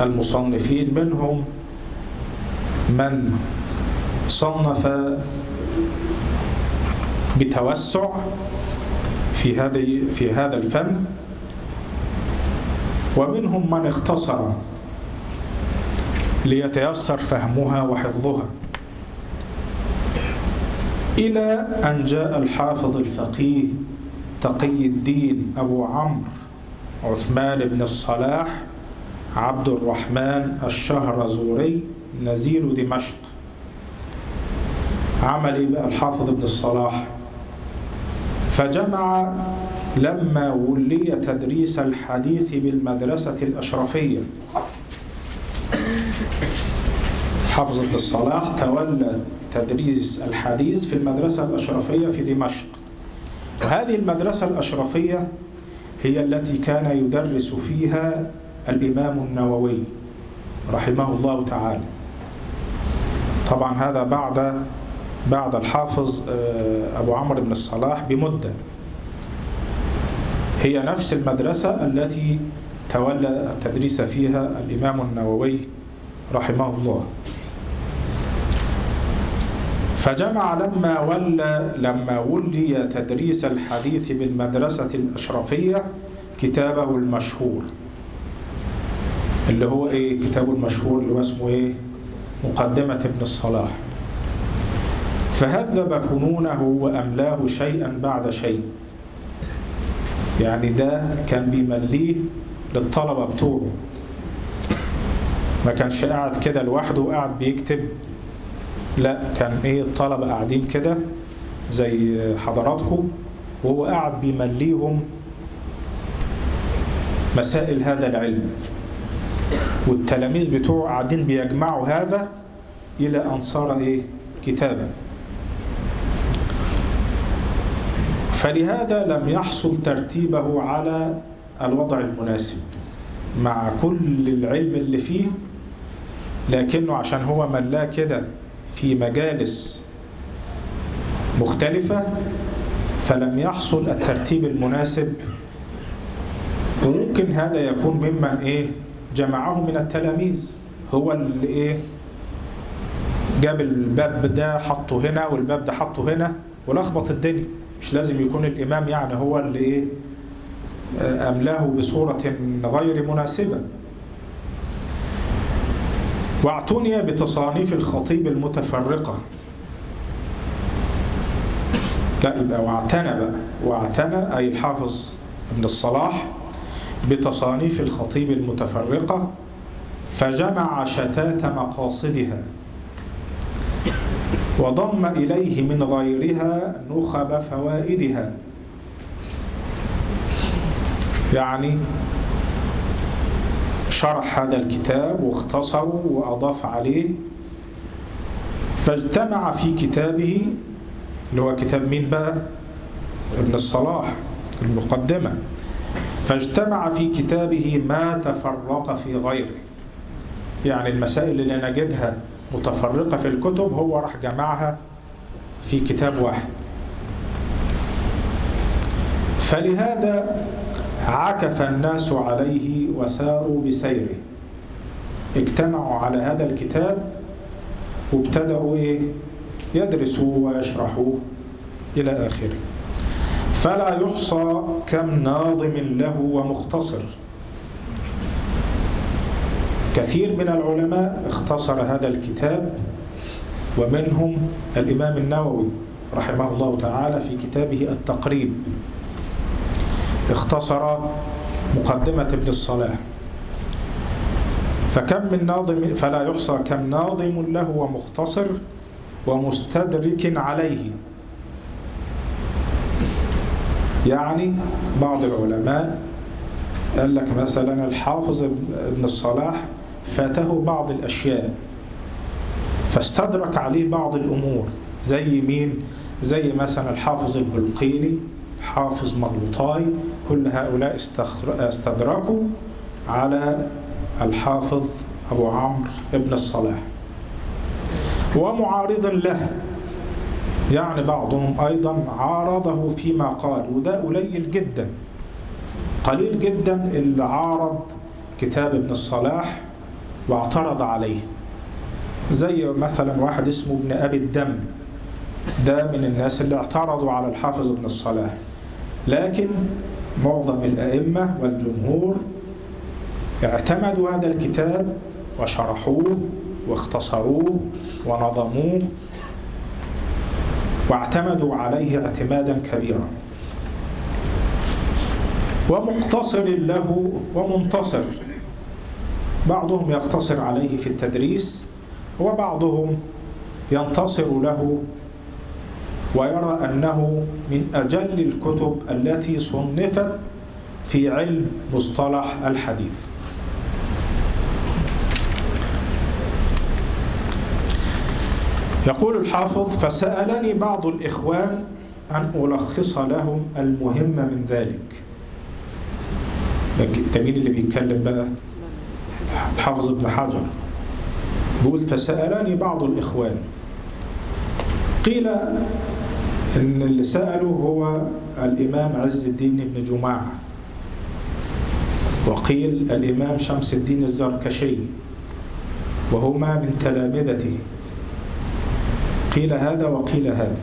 المصنفين منهم من صنف بتوسع في هذه في هذا الفن ومنهم من اختصر ليتيسر فهمها وحفظها. إلى أن جاء الحافظ الفقيه تقي الدين أبو عمرو عثمان بن الصلاح عبد الرحمن الشهرزوري نزيل دمشق. عمل بقى الحافظ ابن الصلاح. فجمع لما ولي تدريس الحديث بالمدرسة الأشرفية. حافظ الصلاح تولى تدريس الحديث في المدرسة الأشرفية في دمشق. وهذه المدرسة الأشرفية هي التي كان يدرس فيها الإمام النووي رحمه الله تعالى. طبعا هذا بعد بعد الحافظ أبو عمرو بن الصلاح بمدة. هي نفس المدرسة التي تولى التدريس فيها الإمام النووي رحمه الله. فجمع لما ولى لما ولي تدريس الحديث بالمدرسة الأشرفية كتابه المشهور. اللي هو إيه؟ كتابه المشهور اللي هو اسمه إيه؟ مقدمة ابن الصلاح. فهذب فنونه وأملاه شيئا بعد شيء. يعني ده كان بيمليه للطلبة بتوعه. ما كانش قاعد كده لوحده وقاعد بيكتب. لا كان إيه الطلبة قاعدين كده زي حضراتكم وهو قاعد بيمليهم مسائل هذا العلم. والتلاميذ بتوعه قاعدين بيجمعوا هذا إلى أن صار إيه كتابا. فلهذا لم يحصل ترتيبه على الوضع المناسب مع كل العلم اللي فيه لكنه عشان هو ملاه كده في مجالس مختلفة فلم يحصل الترتيب المناسب. وممكن هذا يكون ممن إيه؟ جمعه من التلاميذ. هو اللي إيه؟ جاب الباب ده حطه هنا والباب ده حطه هنا ولخبط الدنيا. مش لازم يكون الإمام يعني هو اللي إيه؟ أملاه بصورة غير مناسبة. واعتني بتصانيف الخطيب المتفرقة. لا يبقى واعتنى بقى. واعتنى أي الحافظ ابن الصلاح بتصانيف الخطيب المتفرقة فجمع شتات مقاصدها وضم إليه من غيرها نخب فوائدها. يعني شرح هذا الكتاب واختصره وأضاف عليه فاجتمع في كتابه اللي هو كتاب مين بقى؟ ابن الصلاح المقدمة. فاجتمع في كتابه ما تفرق في غيره. يعني المسائل اللي نجدها متفرقة في الكتب هو راح جمعها في كتاب واحد. فلهذا عكف الناس عليه وساروا بسيره. اجتمعوا على هذا الكتاب وابتدأوا إيه؟ يدرسوا ويشرحوه إلى آخره. فلا يحصى كم ناظم له ومختصر. كثير من العلماء اختصر هذا الكتاب ومنهم الإمام النووي رحمه الله تعالى في كتابه التقريب. اختصر مقدمة ابن الصلاح فكم من ناظم فلا يحصى كم ناظم له ومختصر ومستدرك عليه يعني بعض العلماء قال لك مثلا الحافظ ابن الصلاح فاته بعض الأشياء فاستدرك عليه بعض الأمور زي مين؟ زي مثلا الحافظ البلقيني حافظ مغلوطاي كل هؤلاء استدركوا على الحافظ أبو عمرو ابن الصلاح. ومعارض له يعني بعضهم أيضا عارضه فيما قال وده قليل جدا. قليل جدا اللي عارض كتاب ابن الصلاح واعترض عليه. زي مثلا واحد اسمه ابن أبي الدم ده من الناس اللي اعترضوا على الحافظ ابن الصلاح. لكن معظم الأئمة والجمهور اعتمدوا هذا الكتاب وشرحوه واختصروه ونظموه واعتمدوا عليه اعتمادا كبيرا. ومقتصر له ومنتصر. بعضهم يقتصر عليه في التدريس وبعضهم ينتصر له ويرى أنه من أجل الكتب التي صنفت في علم مصطلح الحديث. يقول الحافظ فسألني بعض الإخوان أن ألخص لهم المهم من ذلك. ده مين اللي بيتكلم بقى الحافظ ابن حجر. بيقول فسألني بعض الإخوان. قيل إن اللي سأله هو الإمام عز الدين بن جماعة. وقيل الإمام شمس الدين الزركشي وهما من تلامذته. قيل هذا وقيل هذا.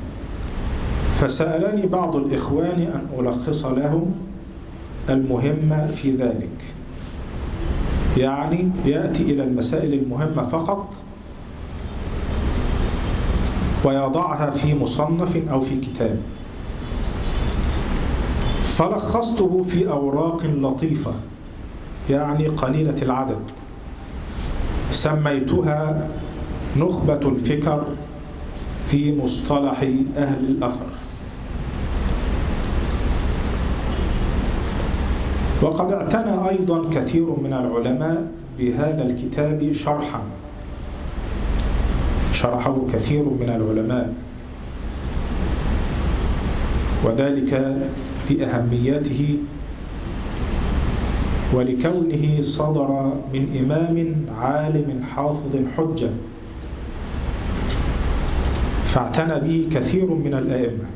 فسألني بعض الإخوان أن ألخص لهم المهم في ذلك. يعني يأتي إلى المسائل المهمة فقط ويضعها في مصنف أو في كتاب. فلخصته في أوراق لطيفة يعني قليلة العدد. سميتها نخبة الفكر في مصطلح أهل الأثر. وقد اعتنى أيضا كثير من العلماء بهذا الكتاب شرحا. شرحه كثير من العلماء. وذلك لأهميته ولكونه صدر من إمام عالم حافظ حجة. فاعتنى به كثير من الأئمة.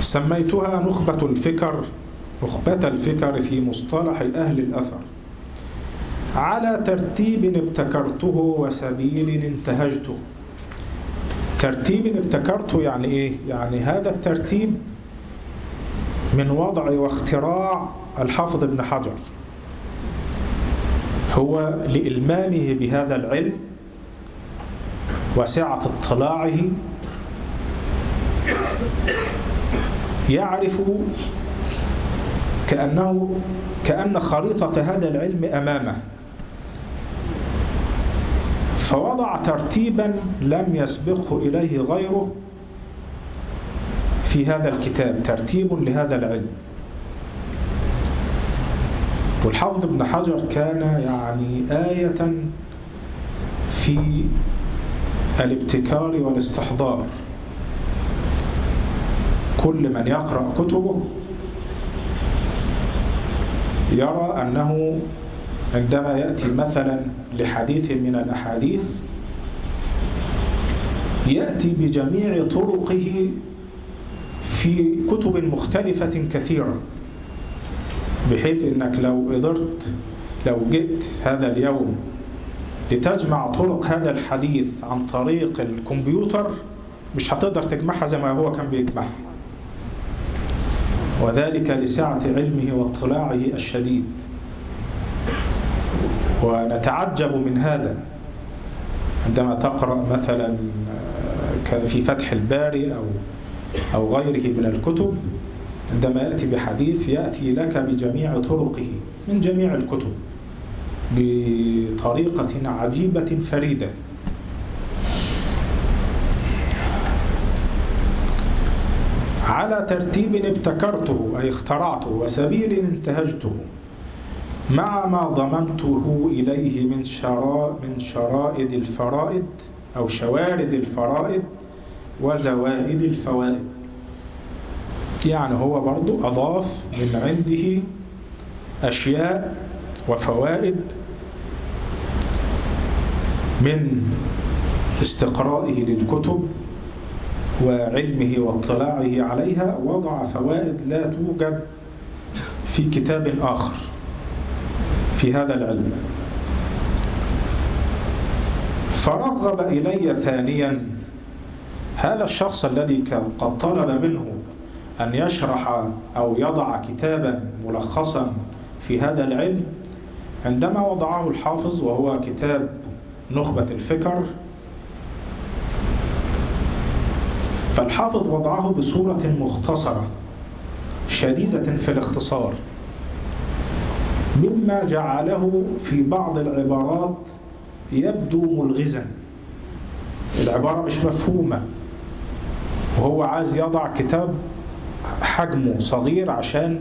سميتها نخبة الفكر نخبة الفكر في مصطلح أهل الأثر. على ترتيب ابتكرته وسبيل انتهجته. ترتيب ابتكرته يعني إيه؟ يعني هذا الترتيب من وضع واختراع الحافظ ابن حجر. هو لإلمامه بهذا العلم وسعة اطلاعه يعرف كأنه كأن خريطة هذا العلم أمامه. فوضع ترتيبا لم يسبقه إليه غيره في هذا الكتاب ترتيب لهذا العلم. والحافظ ابن حجر كان يعني آية في الابتكار والاستحضار. كل من يقرأ كتبه يرى أنه عندما يأتي مثلا لحديث من الأحاديث يأتي بجميع طرقه في كتب مختلفة كثيرة بحيث أنك لو قدرت لو جئت هذا اليوم لتجمع طرق هذا الحديث عن طريق الكمبيوتر مش هتقدر تجمعها زي ما هو كان بيجمعها. وذلك لسعة علمه واطلاعه الشديد. ونتعجب من هذا. عندما تقرأ مثلا في فتح الباري أو أو غيره من الكتب عندما يأتي بحديث يأتي لك بجميع طرقه من جميع الكتب بطريقة عجيبة فريدة. على ترتيب ابتكرته أي اخترعته وسبيل انتهجته مع ما ضممته إليه من شراء من شرائد الفرائد أو شوارد الفرائد وزوائد الفوائد. يعني هو برضو أضاف من عنده أشياء وفوائد من استقرائه للكتب وعلمه واطلاعه عليها وضع فوائد لا توجد في كتاب آخر في هذا العلم. فرغب إلي ثانيا هذا الشخص الذي قد طلب منه أن يشرح أو يضع كتابا ملخصا في هذا العلم عندما وضعه الحافظ وهو كتاب نخبة الفكر فالحافظ وضعه بصورة مختصرة شديدة في الاختصار مما جعله في بعض العبارات يبدو ملغزا. العبارة مش مفهومة. وهو عايز يضع كتاب حجمه صغير عشان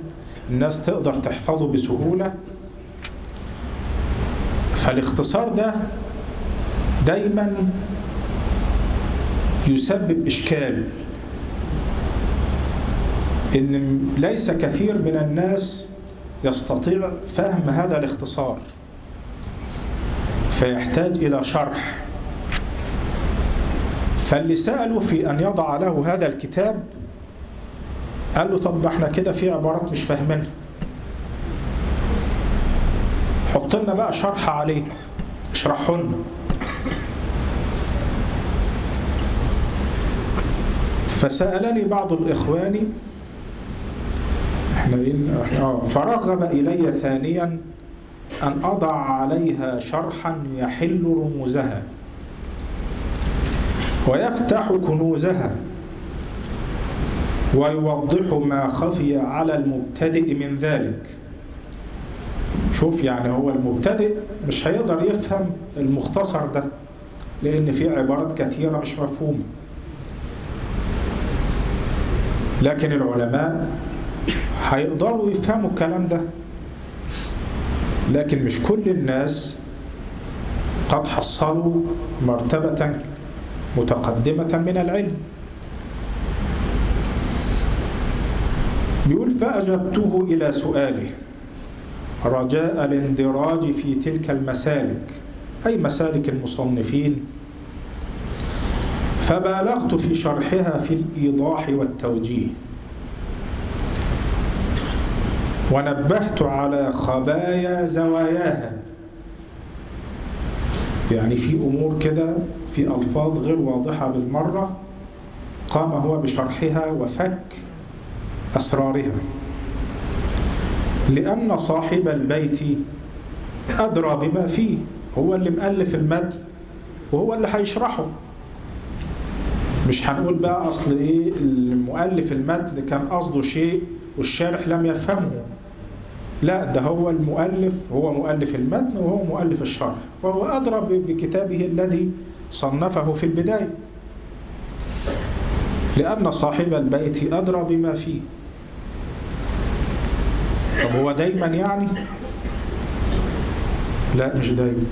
الناس تقدر تحفظه بسهولة. فالاختصار ده دايما يسبب إشكال. إن ليس كثير من الناس يستطيع فهم هذا الاختصار. فيحتاج إلى شرح. فاللي سأله في أن يضع له هذا الكتاب قال له طب إحنا كده في عبارات مش فاهمينها. حط لنا بقى شرح عليه اشرحه لنا. فسألني بعض الإخوان إحنا إن فرغب إلي ثانيا أن أضع عليها شرحا يحل رموزها ويفتح كنوزها ويوضح ما خفي على المبتدئ من ذلك. شوف يعني هو المبتدئ مش هيقدر يفهم المختصر ده لأن في عبارات كثيرة مش مفهومة. لكن العلماء هيقدروا يفهموا الكلام ده. لكن مش كل الناس قد حصلوا مرتبة متقدمة من العلم. بيقول فأجبته إلى سؤاله رجاء الإندراج في تلك المسالك أي مسالك المصنفين؟ فبالغت في شرحها في الإيضاح والتوجيه. ونبهت على خبايا زواياها. يعني في أمور كده في ألفاظ غير واضحة بالمرة قام هو بشرحها وفك أسرارها. لأن صاحب البيت أدرى بما فيه هو اللي مؤلف المتن وهو اللي هيشرحه. مش هنقول بقى أصل إيه المؤلف المتن كان قصده شيء والشارح لم يفهمه. لا ده هو المؤلف هو مؤلف المتن وهو مؤلف الشرح. فهو أدرى بكتابه الذي صنفه في البداية. لأن صاحب البيت أدرى بما فيه. طب هو دايما يعني؟ لا مش دايما.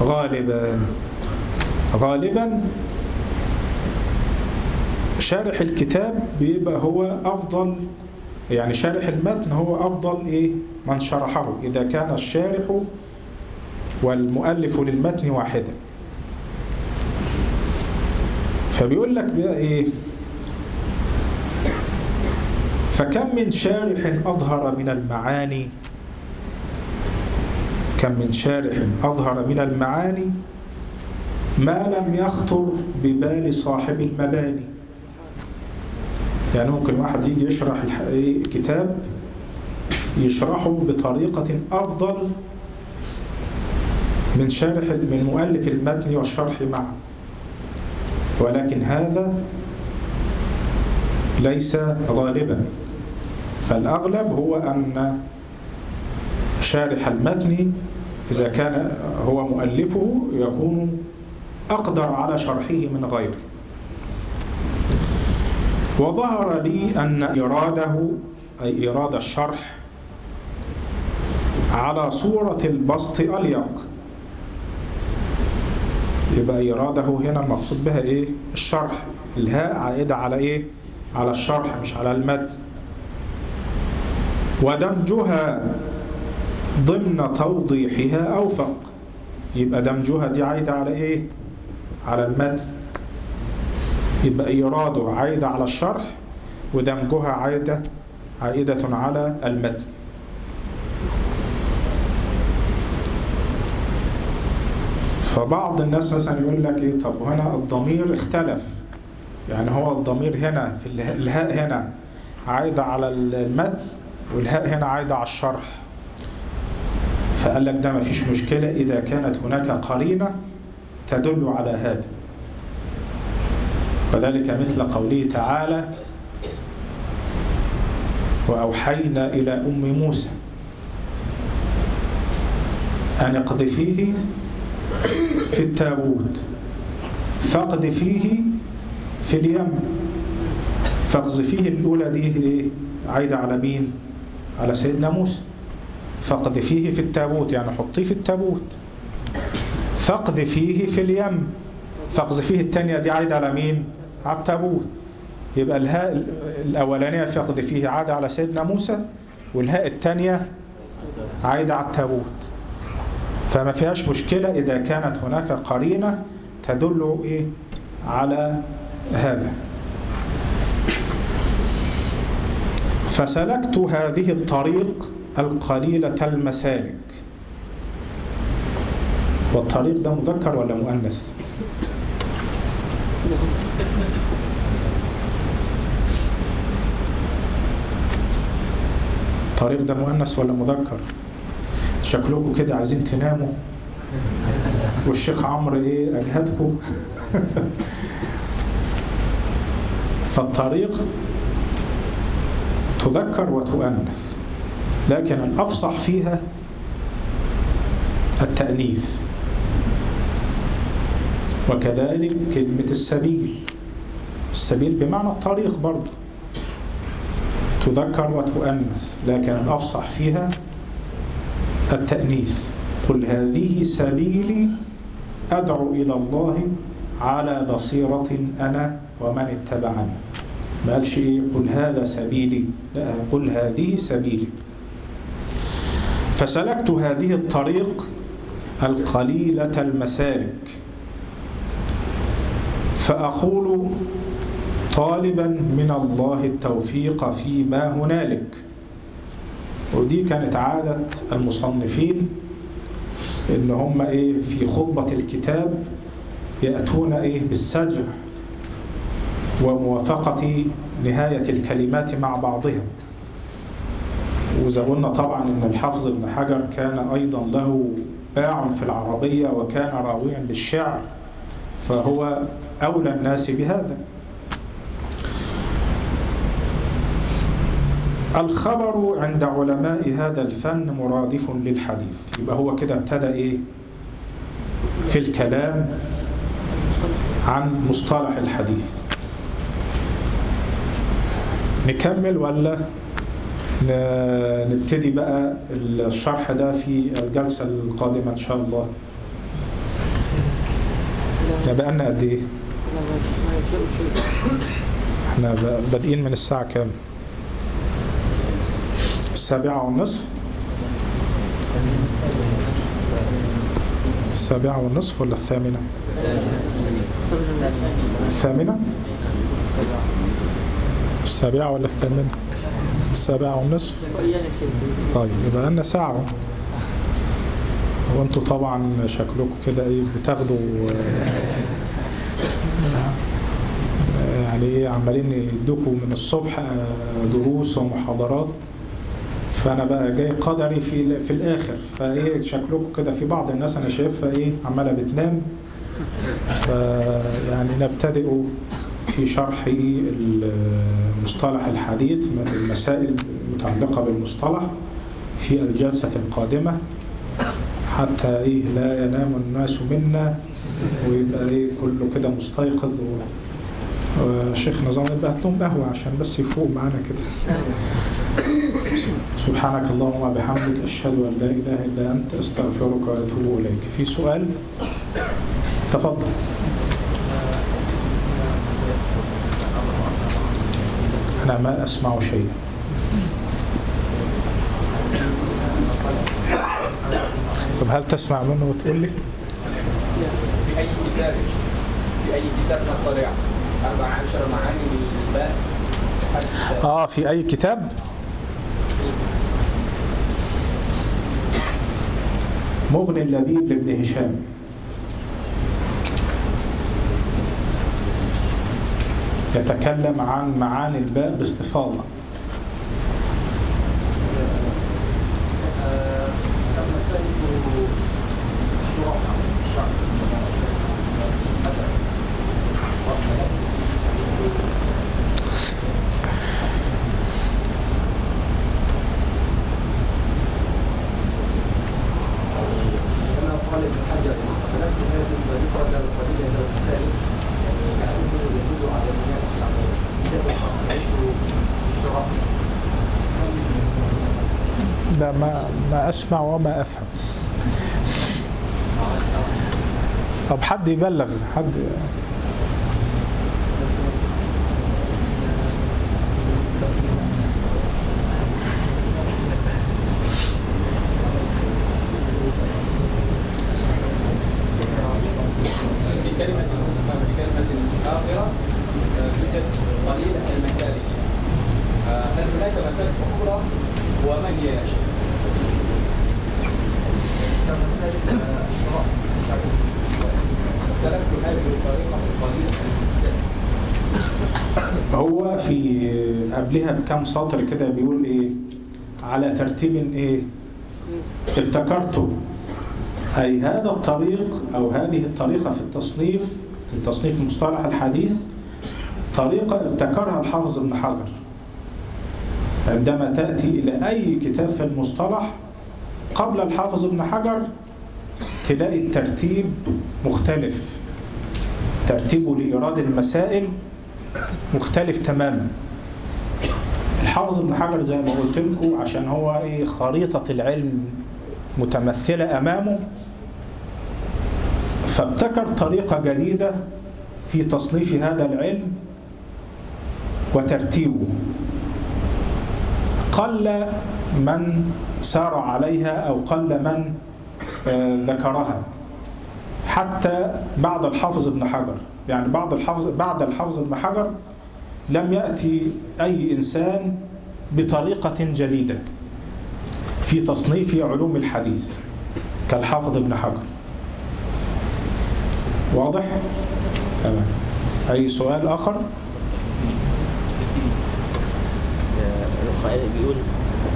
غالبا. غالبا شارح الكتاب بيبقى هو أفضل يعني شارح المتن هو أفضل إيه؟ من شرحه. إذا كان الشارح والمؤلف للمتن واحدا. فبيقول لك بقى إيه؟ فكم من شارح أظهر من المعاني؟ كم من شارح أظهر من المعاني؟ ما لم يخطر ببال صاحب المباني. يعني ممكن واحد يجي يشرح الكتاب يشرحه بطريقة أفضل من شارح من مؤلف المتن والشرح معه. ولكن هذا ليس غالبا. فالأغلب هو أن شارح المتن إذا كان هو مؤلفه يكون أقدر على شرحه من غيره. وظهر لي أن إراده أي إرادة الشرح على صورة البسط أليق يبقى إراده هنا المقصود بها إيه؟ الشرح الهاء عائدة على إيه؟ على الشرح مش على المد ودمجها ضمن توضيحها أوفق يبقى دمجها دي عايدة على إيه؟ على المد يبقى إيراده عايدة على الشرح ودمجها عايدة عائدة على المتن. فبعض الناس مثلا يقول لك إيه طب هنا الضمير اختلف. يعني هو الضمير هنا في الهاء هنا عايدة على المتن والهاء هنا عايدة على الشرح. فقال لك ده ما فيش مشكلة إذا كانت هناك قرينة تدل على هذا. وذلك مثل قوله تعالى وأوحينا إلى أم موسى أن اقذفيه في التابوت فاقذفيه في اليم فاقذفيه الأولى دي إيه؟ عايدة على مين؟ على سيدنا موسى فاقذفيه في التابوت يعني حطيه في التابوت فاقذفيه في اليم فاقذفيه الثانية دي عايدة على مين؟ على التابوت. يبقى الهاء الأولانية فاقذفيه عادة على سيدنا موسى والهاء الثانية عايدة على التابوت. فما فيهاش مشكلة إذا كانت هناك قرينة تدل إيه؟ على هذا. فسلكت هذه الطريق القليلة المسالك. والطريق ده مذكر ولا مؤنث؟ الطريق ده مؤنث ولا مذكر؟ شكلكم كده عايزين تناموا. والشيخ عمرو إيه؟ اجهدكم فالطريق تذكر وتؤنث لكن الأفصح فيها التأنيث. وكذلك كلمة السبيل. السبيل بمعنى الطريق برضه تذكر وتؤنث لكن الأفصح فيها التأنيث. قل هذه سبيلي أدعو إلى الله على بصيرة أنا ومن اتبعني. ما قالش إيه؟ قل هذا سبيلي. لا قل هذه سبيلي. فسلكت هذه الطريق القليلة المسالك. فأقول طالبا من الله التوفيق فيما هنالك. ودي كانت عادة المصنفين إن هم إيه في خطبة الكتاب يأتون إيه بالسجع وموافقة نهاية الكلمات مع بعضها وإذا قلنا طبعا إن الحافظ ابن حجر كان أيضا له باع في العربية وكان راويا للشعر فهو أولى الناس بهذا. الخبر عند علماء هذا الفن مرادف للحديث يبقى هو كده ابتدى إيه في الكلام عن مصطلح الحديث نكمل ولا نبتدي بقى الشرح ده في الجلسة القادمة إن شاء الله بقى لنا قد إيه؟ إحنا بادئين من الساعة كام؟ السابعة والنصف. السابعة والنصف ولا الثامنة؟ الثامنة. السابعة ولا الثامنة؟ السابعة والنصف. طيب يبقى لنا ساعة. وأنتوا طبعا شكلكم كده إيه بتاخدوا يعني إيه عمالين يدوكوا من الصبح دروس ومحاضرات. فأنا بقى جاي قدري في في الآخر. فإيه شكلكم كده في بعض الناس أنا شايفها إيه عمالة بتنام. فيعني نبتدئ في شرح مصطلح الحديث من المسائل المتعلقة بالمصطلح في الجلسة القادمة. حتى إيه لا ينام الناس منا ويبقى إيه كله كده مستيقظ شيخ نظام بعت لهم قهوة عشان بس يفوق معانا كده. سبحانك اللهم وبحمدك أشهد أن لا إله إلا أنت أستغفرك وأتوب إليك. في سؤال؟ تفضل. أنا ما أسمع شيئا. طب هل تسمع منه وتقول لي؟ في أي كتاب؟ في أي كتاب نطلع 14 معاني للباء آه في أي كتاب؟ مغني اللبيب لابن هشام. يتكلم عن معاني الباء باستفاضة كما قال ابن حجر سلكت هذه الطريقة لا القليل من المسائل يعني كانه يدل على بناء يعني الشرع لا ما ما أسمع وما أفهم. طب حد يبلغ؟ حد بكلمة بكلمة آخرة آه، يوجد قليل المسالك آه، هل هناك مسالك أخرى وما هي يا شيخ؟ كمسائل الشرع سلكت هذه الطريقة القليلة المسالك هو في بكم سطر كده بيقول إيه؟ على ترتيب إيه؟ ابتكرته. أي هذا الطريق أو هذه الطريقة في التصنيف في تصنيف مصطلح الحديث طريقة ابتكرها الحافظ ابن حجر. عندما تأتي إلى أي كتاب في المصطلح قبل الحافظ ابن حجر تلاقي الترتيب مختلف. ترتيبه لإيراد المسائل مختلف تماما. الحافظ ابن حجر زي ما قلت لكم عشان هو إيه خريطة العلم متمثلة أمامه. فابتكر طريقة جديدة في تصنيف هذا العلم وترتيبه. قل من سار عليها أو قل من آه، ذكرها. حتى بعد الحافظ ابن حجر يعني بعد الحافظ بعد الحافظ ابن حجر لم يأتي أي إنسان بطريقة جديدة في تصنيف علوم الحديث كالحافظ ابن حجر واضح؟ تمام أي سؤال آخر؟ القائل بيقول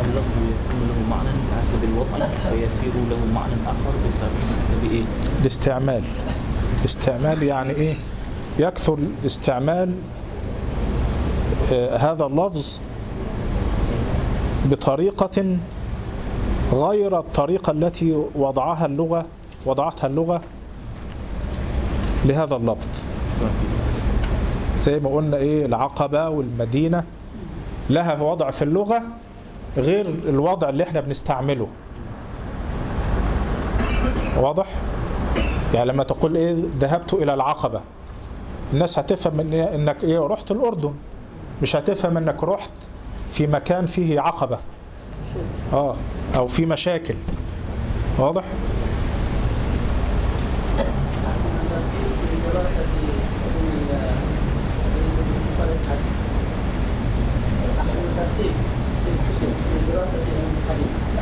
اللفظ يكون له معنى حسب الوضع فيسير له معنى آخر بسبب إيه؟ الاستعمال الاستعمال يعني إيه؟ يكثر استعمال آه، هذا اللفظ بطريقة غير الطريقة التي وضعها اللغة وضعتها اللغة لهذا اللفظ. زي ما قلنا إيه العقبة والمدينة لها وضع في اللغة غير الوضع اللي إحنا بنستعمله. واضح؟ يعني لما تقول إيه ذهبت إلى العقبة الناس هتفهم إن إنك إيه رحت الأردن. مش هتفهم انك رحت في مكان فيه عقبة. آه أو في مشاكل. واضح؟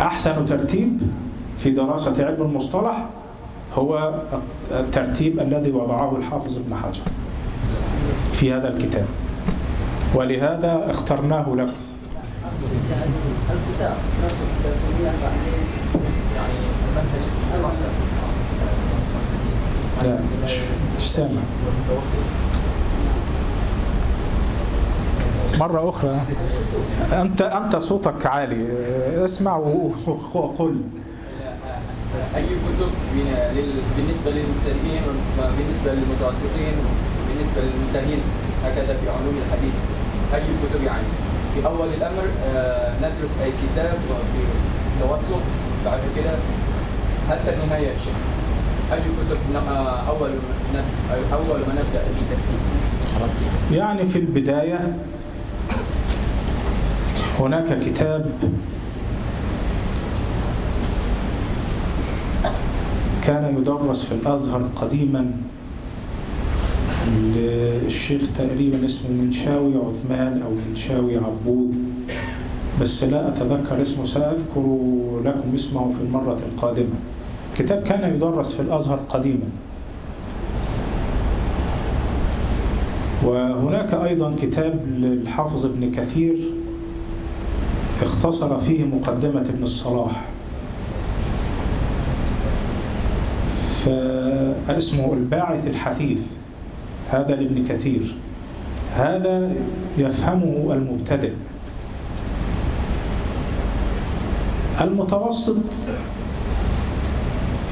أحسن ترتيب في دراسة علم المصطلح هو الترتيب الذي وضعه الحافظ ابن حجر في هذا الكتاب. ولهذا اخترناه لكم. لا مش, سامع. مرة أخرى. أنت أنت صوتك عالي. اسمع وقل. أي كتب بالنسبة للمبتدئين وبالنسبة للمتوسطين بالنسبة للمنتهين هكذا في علوم الحديث. أي كتب يعني. في أول الأمر آه، ندرس أي كتاب وفي توسط بعد كده حتى النهاية يا شيخ. أي كتب آه، أول أول ما نبدأ يعني في البداية هناك كتاب كان يدرس في الأزهر قديما. للشيخ تقريبا اسمه منشاوي عثمان أو منشاوي عبود. بس لا أتذكر اسمه سأذكر لكم اسمه في المرة القادمة. كتاب كان يدرس في الأزهر قديما. وهناك أيضا كتاب للحافظ ابن كثير اختصر فيه مقدمة ابن الصلاح. فاسمه الباعث الحثيث. هذا لابن كثير. هذا يفهمه المبتدئ. المتوسط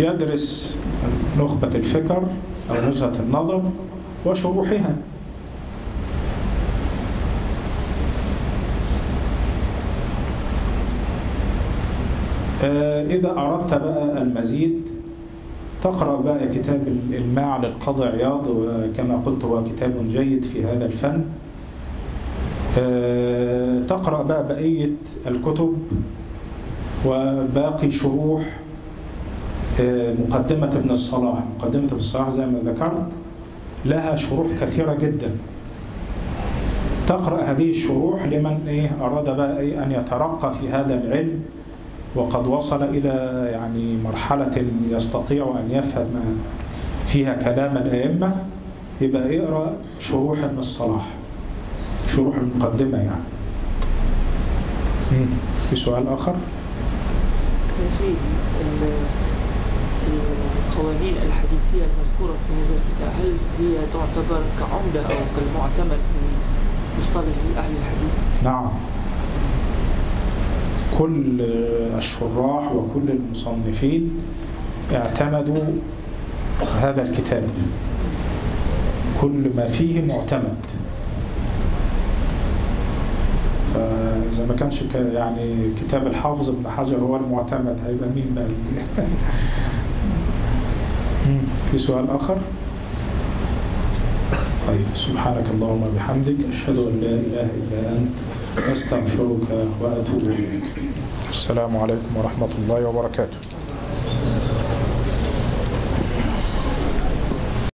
يدرس نخبة الفكر أو نزهة النظر وشروحها. آه، إذا أردت بقى المزيد تقرأ بقى كتاب الماع للقاضي عياض وكما قلت هو كتاب جيد في هذا الفن. آه، تقرأ بقى بقية الكتب وباقي شروح آه، مقدمة ابن الصلاح. مقدمة ابن الصلاح زي ما ذكرت لها شروح كثيرة جدا. تقرأ هذه الشروح لمن إيه؟ أراد بقى إيه؟ أن يترقى في هذا العلم. وقد وصل إلى يعني مرحلة يستطيع أن يفهم فيها كلام الأئمة يبقى يقرأ شروح ابن الصلاح شروح المقدمة يعني. في سؤال آخر ال- القوانين الحديثية المذكورة في هذا الكتاب هل هي تعتبر كعمدة أو كالمعتمد من مصطلح أهل الحديث؟ نعم كل الشراح وكل المصنفين اعتمدوا هذا الكتاب كل ما فيه معتمد فإذا ما كانش يعني كتاب الحافظ ابن حجر هو المعتمد هيبقى مين بقى. في سؤال آخر؟ طيب سبحانك اللهم وبحمدك أشهد أن لا إله إلا أنت أستغفرك وأتوب إليك. السلام عليكم ورحمة الله وبركاته.